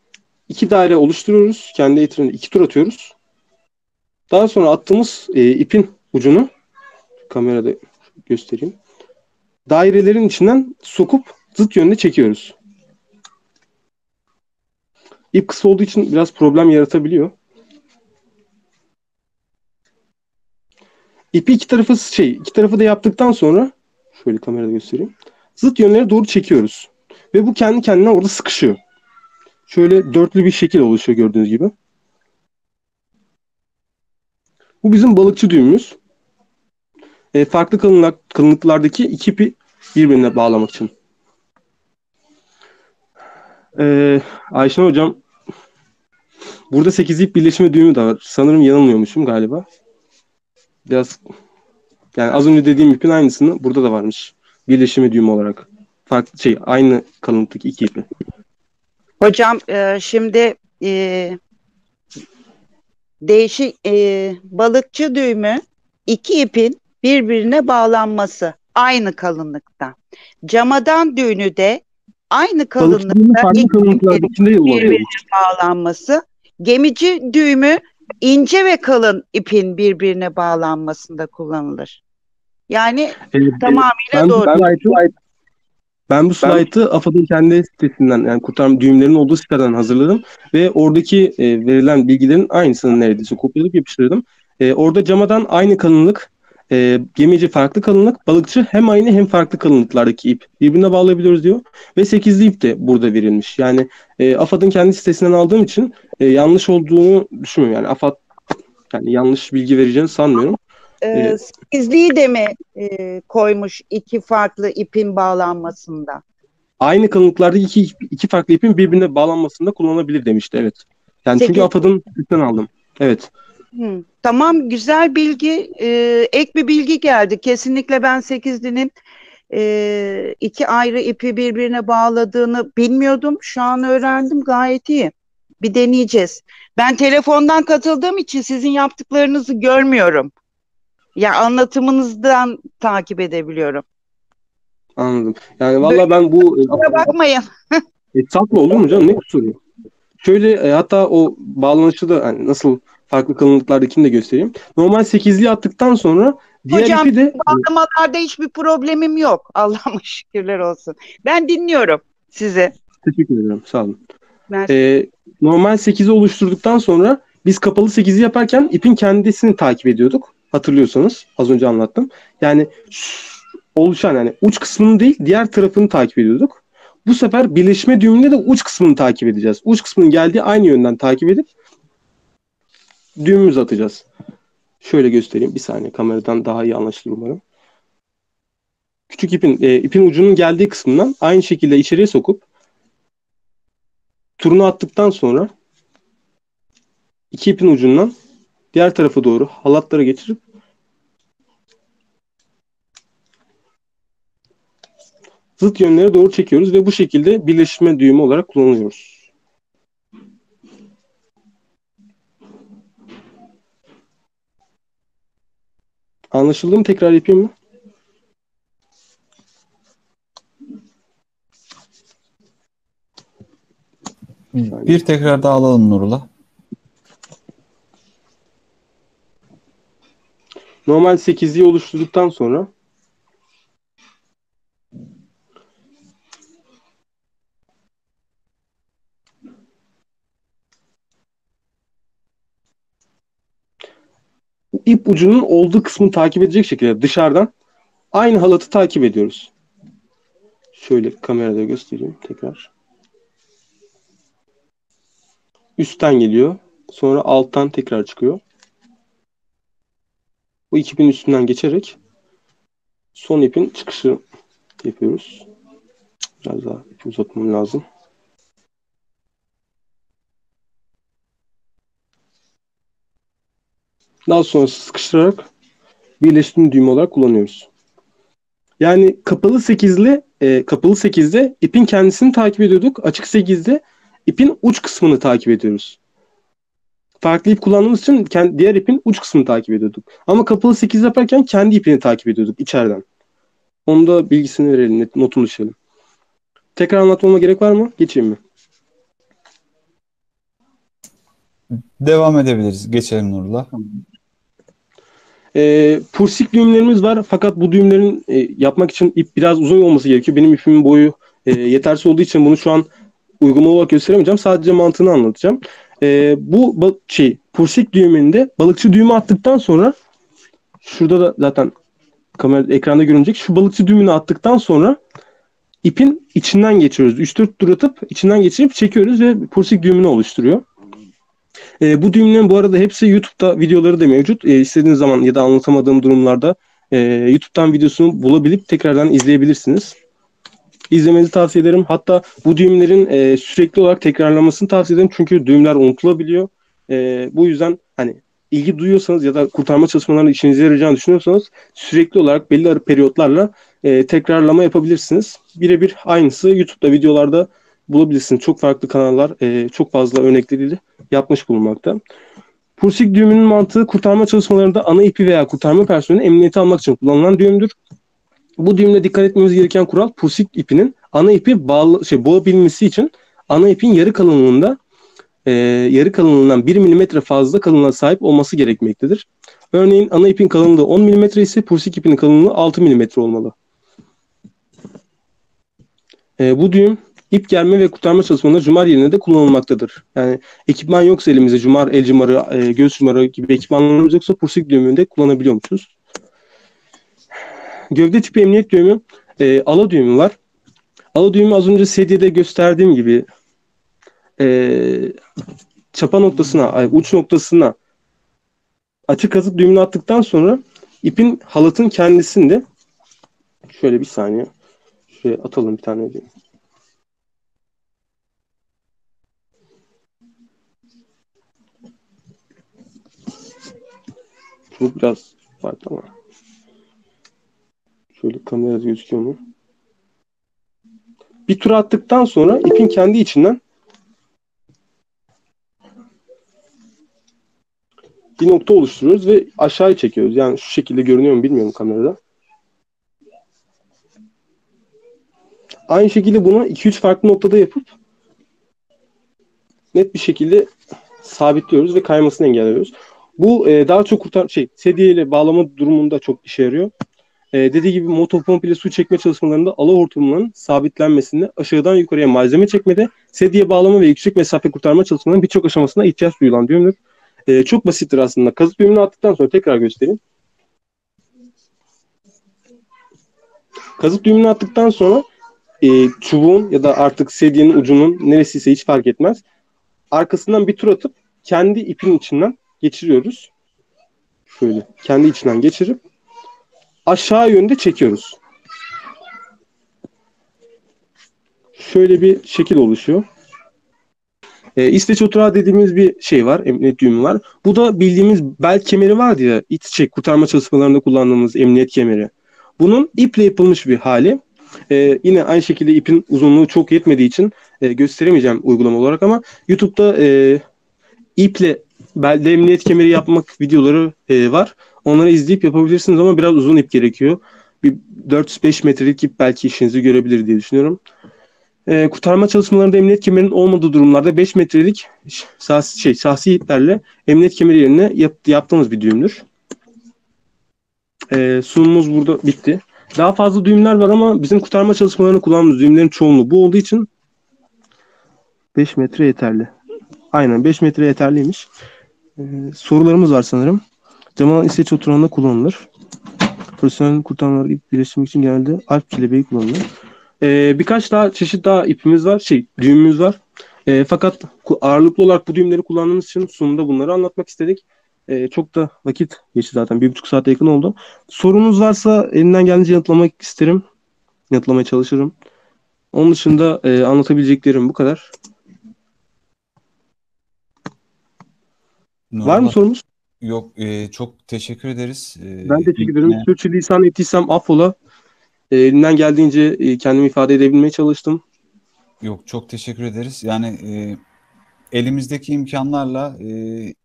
iki daire oluşturuyoruz. Kendi etrafında iki tur atıyoruz. Daha sonra attığımız e, ipin ucunu kamerada göstereyim. Dairelerin içinden sokup zıt yönde çekiyoruz. İp kısa olduğu için biraz problem yaratabiliyor. İpi iki tarafı şey, iki tarafı da yaptıktan sonra şöyle kamerada göstereyim. Zıt yönlere doğru çekiyoruz. Ve bu kendi kendine orada sıkışıyor. Şöyle dörtlü bir şekil oluşuyor gördüğünüz gibi. Bu bizim balıkçı düğümümüz. E, farklı kalınlık, kalınlıklardaki iki ipi birbirine bağlamak için. E, Ayşen Hocam burada 8 ip birleşme düğümü de var. Sanırım yanılmıyormuşum galiba. Biraz yani az önce dediğim ipin aynısını burada da varmış. Birleşimi düğümü olarak. Farklı şey aynı kalınlıktaki iki ipi. Hocam e, şimdi e, değişik e, balıkçı düğümü iki ipin birbirine bağlanması aynı kalınlıkta. Camadan düğünü de aynı kalınlıkta iki ipin birbirine bağlanması. Gemici düğümü ince ve kalın ipin birbirine bağlanmasında kullanılır. Yani Evet, tamamıyla ben, doğru. Ben, slide'ı- ben bu slaytı AFAD'ın kendi sitesinden yani kurtarma düğümlerin olduğu siteden hazırladım ve oradaki e, verilen bilgilerin aynısını neredeyse kopyalayıp yapıştırdım. E, orada camadan aynı kalınlık E, gemici farklı kalınlık, balıkçı hem aynı hem farklı kalınlıklardaki ip birbirine bağlayabiliyoruz diyor. Ve 8'li ip de burada verilmiş. Yani e, AFAD'ın kendi sitesinden aldığım için e, yanlış olduğunu düşünmüyorum. Yani AFAD yani yanlış bilgi vereceğini sanmıyorum. Ee, Evet. sekizliği de mi e, koymuş iki farklı ipin bağlanmasında? Aynı kalınlıklarda iki, iki farklı ipin birbirine bağlanmasında kullanılabilir demişti evet. Yani çünkü Sekiz- AFAD'ın sitesinden aldım. Evet. Hı, Tamam güzel bilgi. Ee, ek bir bilgi geldi. Kesinlikle ben sekizlinin e, iki ayrı ipi birbirine bağladığını bilmiyordum. Şu an öğrendim gayet iyi. Bir deneyeceğiz. Ben telefondan katıldığım için sizin yaptıklarınızı görmüyorum. Ya anlatımınızdan takip edebiliyorum. Anladım. Yani valla ben bu e, Kusura bakmayın. Estağfurullah olur mu canım ne kusuru? Şöyle e, hatta o bağlanışı da hani nasıl farklı kalınlıklardakini de göstereyim. Normal 8'li attıktan sonra diğer Hocam, ipi de Bağlamalarda hiçbir problemim yok. [laughs] Allah'ıma şükürler olsun. Ben dinliyorum sizi. teşekkür ederim sağ olun. Mersi. E, normal 8'i oluşturduktan sonra biz kapalı 8'i yaparken ipin kendisini takip ediyorduk. Hatırlıyorsanız az önce anlattım. Yani oluşan yani uç kısmını değil diğer tarafını takip ediyorduk. Bu sefer birleşme düğümünde de uç kısmını takip edeceğiz. Uç kısmının geldiği aynı yönden takip edip düğümümüzü atacağız. Şöyle göstereyim. Bir saniye kameradan daha iyi anlaşılır umarım. Küçük ipin e, ipin ucunun geldiği kısmından aynı şekilde içeriye sokup turunu attıktan sonra iki ipin ucundan diğer tarafa doğru halatlara geçirip zıt yönlere doğru çekiyoruz ve bu şekilde birleşme düğümü olarak kullanıyoruz. Anlaşıldı mı? Tekrar yapayım mı? Bir tekrar daha alalım Nurullah. Normal 8'liği oluşturduktan sonra ip ucunun olduğu kısmını takip edecek şekilde dışarıdan aynı halatı takip ediyoruz. Şöyle kamerada göstereyim tekrar. Üstten geliyor. Sonra alttan tekrar çıkıyor. Bu iki ipin üstünden geçerek son ipin çıkışı yapıyoruz. Biraz daha ipi uzatmam lazım. Daha sonra sıkıştırarak birleştirme düğümü olarak kullanıyoruz. Yani kapalı 8'li e, kapalı 8'de ipin kendisini takip ediyorduk. Açık 8'de ipin uç kısmını takip ediyoruz. Farklı ip kullandığımız için kendi, diğer ipin uç kısmını takip ediyorduk. Ama kapalı 8 yaparken kendi ipini takip ediyorduk içeriden. Onu da bilgisini verelim, notunu düşelim. Tekrar anlatmama gerek var mı? Geçeyim mi? Devam edebiliriz. Geçelim Nurullah. E, pursik düğümlerimiz var fakat bu düğümlerin e, yapmak için ip biraz uzun olması gerekiyor. Benim ipimin boyu e, yetersiz olduğu için bunu şu an uygulama olarak gösteremeyeceğim. Sadece mantığını anlatacağım. E, bu şey pursik düğümünde balıkçı düğümü attıktan sonra şurada da zaten kamera ekranda görünecek. Şu balıkçı düğümünü attıktan sonra ipin içinden geçiyoruz. 3-4 tur atıp içinden geçirip çekiyoruz ve pursik düğümünü oluşturuyor. E, bu düğümlerin bu arada hepsi YouTube'da videoları da mevcut. E, istediğiniz zaman ya da anlatamadığım durumlarda e, YouTube'dan videosunu bulabilip tekrardan izleyebilirsiniz. İzlemenizi tavsiye ederim. Hatta bu düğümlerin e, sürekli olarak tekrarlamasını tavsiye ederim. Çünkü düğümler unutulabiliyor. E, bu yüzden hani ilgi duyuyorsanız ya da kurtarma çalışmalarında işinize yarayacağını düşünüyorsanız sürekli olarak belli periyotlarla e, tekrarlama yapabilirsiniz. Birebir aynısı YouTube'da videolarda bulabilirsiniz. Çok farklı kanallar e, çok fazla örnekleriyle yapmış bulunmakta. Pursik düğümünün mantığı kurtarma çalışmalarında ana ipi veya kurtarma personeli emniyete almak için kullanılan düğümdür. Bu düğümde dikkat etmemiz gereken kural pursik ipinin ana ipi bağlı, şey, boğabilmesi için ana ipin yarı kalınlığında e, yarı kalınlığından 1 mm fazla kalınlığa sahip olması gerekmektedir. Örneğin ana ipin kalınlığı 10 mm ise pursik ipinin kalınlığı 6 mm olmalı. E, bu düğüm ip germe ve kurtarma çalışmalarında cumar yerine de kullanılmaktadır. Yani ekipman yoksa elimizde cumar, el cumarı, e, göğüs cumarı gibi ekipmanlarımız yoksa pursik düğümünde kullanabiliyormuşuz. gövde tipi emniyet düğümü e, ala düğümü var. Ala düğümü az önce sedyede gösterdiğim gibi e, çapa noktasına, uç noktasına açık kazık düğümünü attıktan sonra ipin halatın kendisinde şöyle bir saniye şöyle atalım bir tane düğüm. Bu biraz farklı ama. Şöyle kamerada gözüküyor mu? Bir tur attıktan sonra ipin kendi içinden bir nokta oluşturuyoruz ve aşağıya çekiyoruz. Yani şu şekilde görünüyor mu bilmiyorum kamerada. Aynı şekilde bunu 2-3 farklı noktada yapıp net bir şekilde sabitliyoruz ve kaymasını engelliyoruz. Bu e, daha çok kurtar şey sedye ile bağlama durumunda çok işe yarıyor. E, dediği gibi motopomp ile su çekme çalışmalarında ala hortumların sabitlenmesinde aşağıdan yukarıya malzeme çekmede sedye bağlama ve yüksek mesafe kurtarma çalışmalarının birçok aşamasında ihtiyaç duyulan düğümdür. E, çok basittir aslında. Kazık düğümünü attıktan sonra tekrar göstereyim. Kazık düğümünü attıktan sonra e, çubuğun ya da artık sedyenin ucunun neresiyse hiç fark etmez. Arkasından bir tur atıp kendi ipin içinden geçiriyoruz. Şöyle kendi içinden geçirip aşağı yönde çekiyoruz. Şöyle bir şekil oluşuyor. E, İsveç oturağı dediğimiz bir şey var. Emniyet düğümü var. Bu da bildiğimiz bel kemeri vardı ya. it çek kurtarma çalışmalarında kullandığımız emniyet kemeri. Bunun iple yapılmış bir hali. E, yine aynı şekilde ipin uzunluğu çok yetmediği için e, gösteremeyeceğim uygulama olarak ama YouTube'da e, iple belde emniyet kemeri yapmak videoları e, var. Onları izleyip yapabilirsiniz ama biraz uzun ip gerekiyor. Bir 4-5 metrelik ip belki işinizi görebilir diye düşünüyorum. E, kurtarma çalışmalarında emniyet kemerinin olmadığı durumlarda 5 metrelik şahsi, şey, şahsi iplerle emniyet kemeri yerine yap, yaptığımız bir düğümdür. E, sunumumuz burada bitti. Daha fazla düğümler var ama bizim kurtarma çalışmalarını kullandığımız düğümlerin çoğunluğu bu olduğu için 5 metre yeterli. Aynen 5 metre yeterliymiş. Ee, sorularımız var sanırım. Camalan İsveç oturağında kullanılır. Profesyonel kurtarmaları ip birleştirmek için genelde alp kelebeği kullanılır. Ee, birkaç daha çeşit daha ipimiz var. Şey düğümümüz var. Ee, fakat ağırlıklı olarak bu düğümleri kullandığımız için sunumda bunları anlatmak istedik. Ee, çok da vakit geçti zaten. Bir buçuk saate yakın oldu. Sorunuz varsa elinden geldiğince yanıtlamak isterim. Yanıtlamaya çalışırım. Onun dışında e, anlatabileceklerim bu kadar. Var mı sorumuz? Yok e, çok teşekkür ederiz. E, Ben teşekkür ederim. yine- Sürçülisan ettiysem affola. E, elimden geldiğince e, kendimi ifade edebilmeye çalıştım. Yok çok teşekkür ederiz. Yani e, elimizdeki imkanlarla e,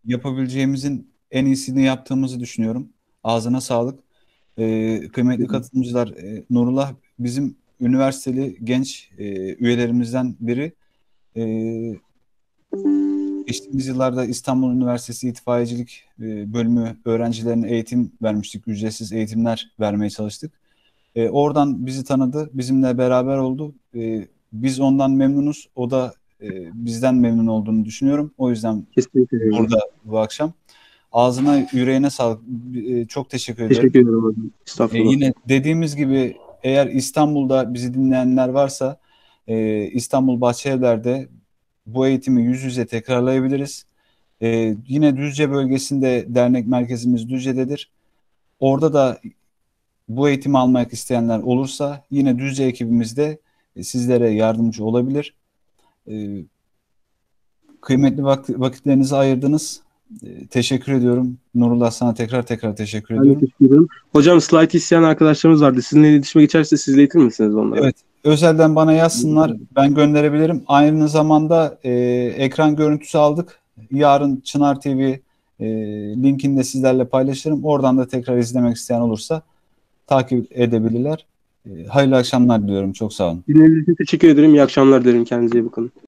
yapabileceğimizin en iyisini yaptığımızı düşünüyorum. Ağzına sağlık. E, kıymetli katılımcılar, e, Nurullah bizim üniversiteli genç e, üyelerimizden biri. E, geçtiğimiz yıllarda İstanbul Üniversitesi İtfaiyecilik e, bölümü öğrencilerine eğitim vermiştik. Ücretsiz eğitimler vermeye çalıştık. E, oradan bizi tanıdı, bizimle beraber oldu. E, biz ondan memnunuz. O da e, bizden memnun olduğunu düşünüyorum. O yüzden Kesinlikle. burada bu akşam. Ağzına, yüreğine sağlık. E, çok teşekkür ederim. Teşekkür ederim. E, yine dediğimiz gibi eğer İstanbul'da bizi dinleyenler varsa e, İstanbul Bahçelievler'de bu eğitimi yüz yüze tekrarlayabiliriz. E, yine Düzce bölgesinde dernek merkezimiz Düzce'dedir. Orada da bu eğitimi almak isteyenler olursa yine Düzce ekibimiz de sizlere yardımcı olabilir. E, kıymetli vak- vakitlerinizi ayırdınız. E, teşekkür ediyorum. Nurullah sana tekrar tekrar teşekkür Ben ediyorum. teşekkür ederim. Hocam slide isteyen arkadaşlarımız vardı. Sizinle iletişime geçerse siz iletir misiniz onlara? Evet. Özelden bana yazsınlar. Ben gönderebilirim. Aynı zamanda e, ekran görüntüsü aldık. Yarın Çınar TV e, linkini de sizlerle paylaşırım. Oradan da tekrar izlemek isteyen olursa takip edebilirler. E, hayırlı akşamlar diliyorum. Çok sağ olun. Dinlediğiniz için teşekkür ederim. İyi akşamlar derim. Kendinize iyi bakın.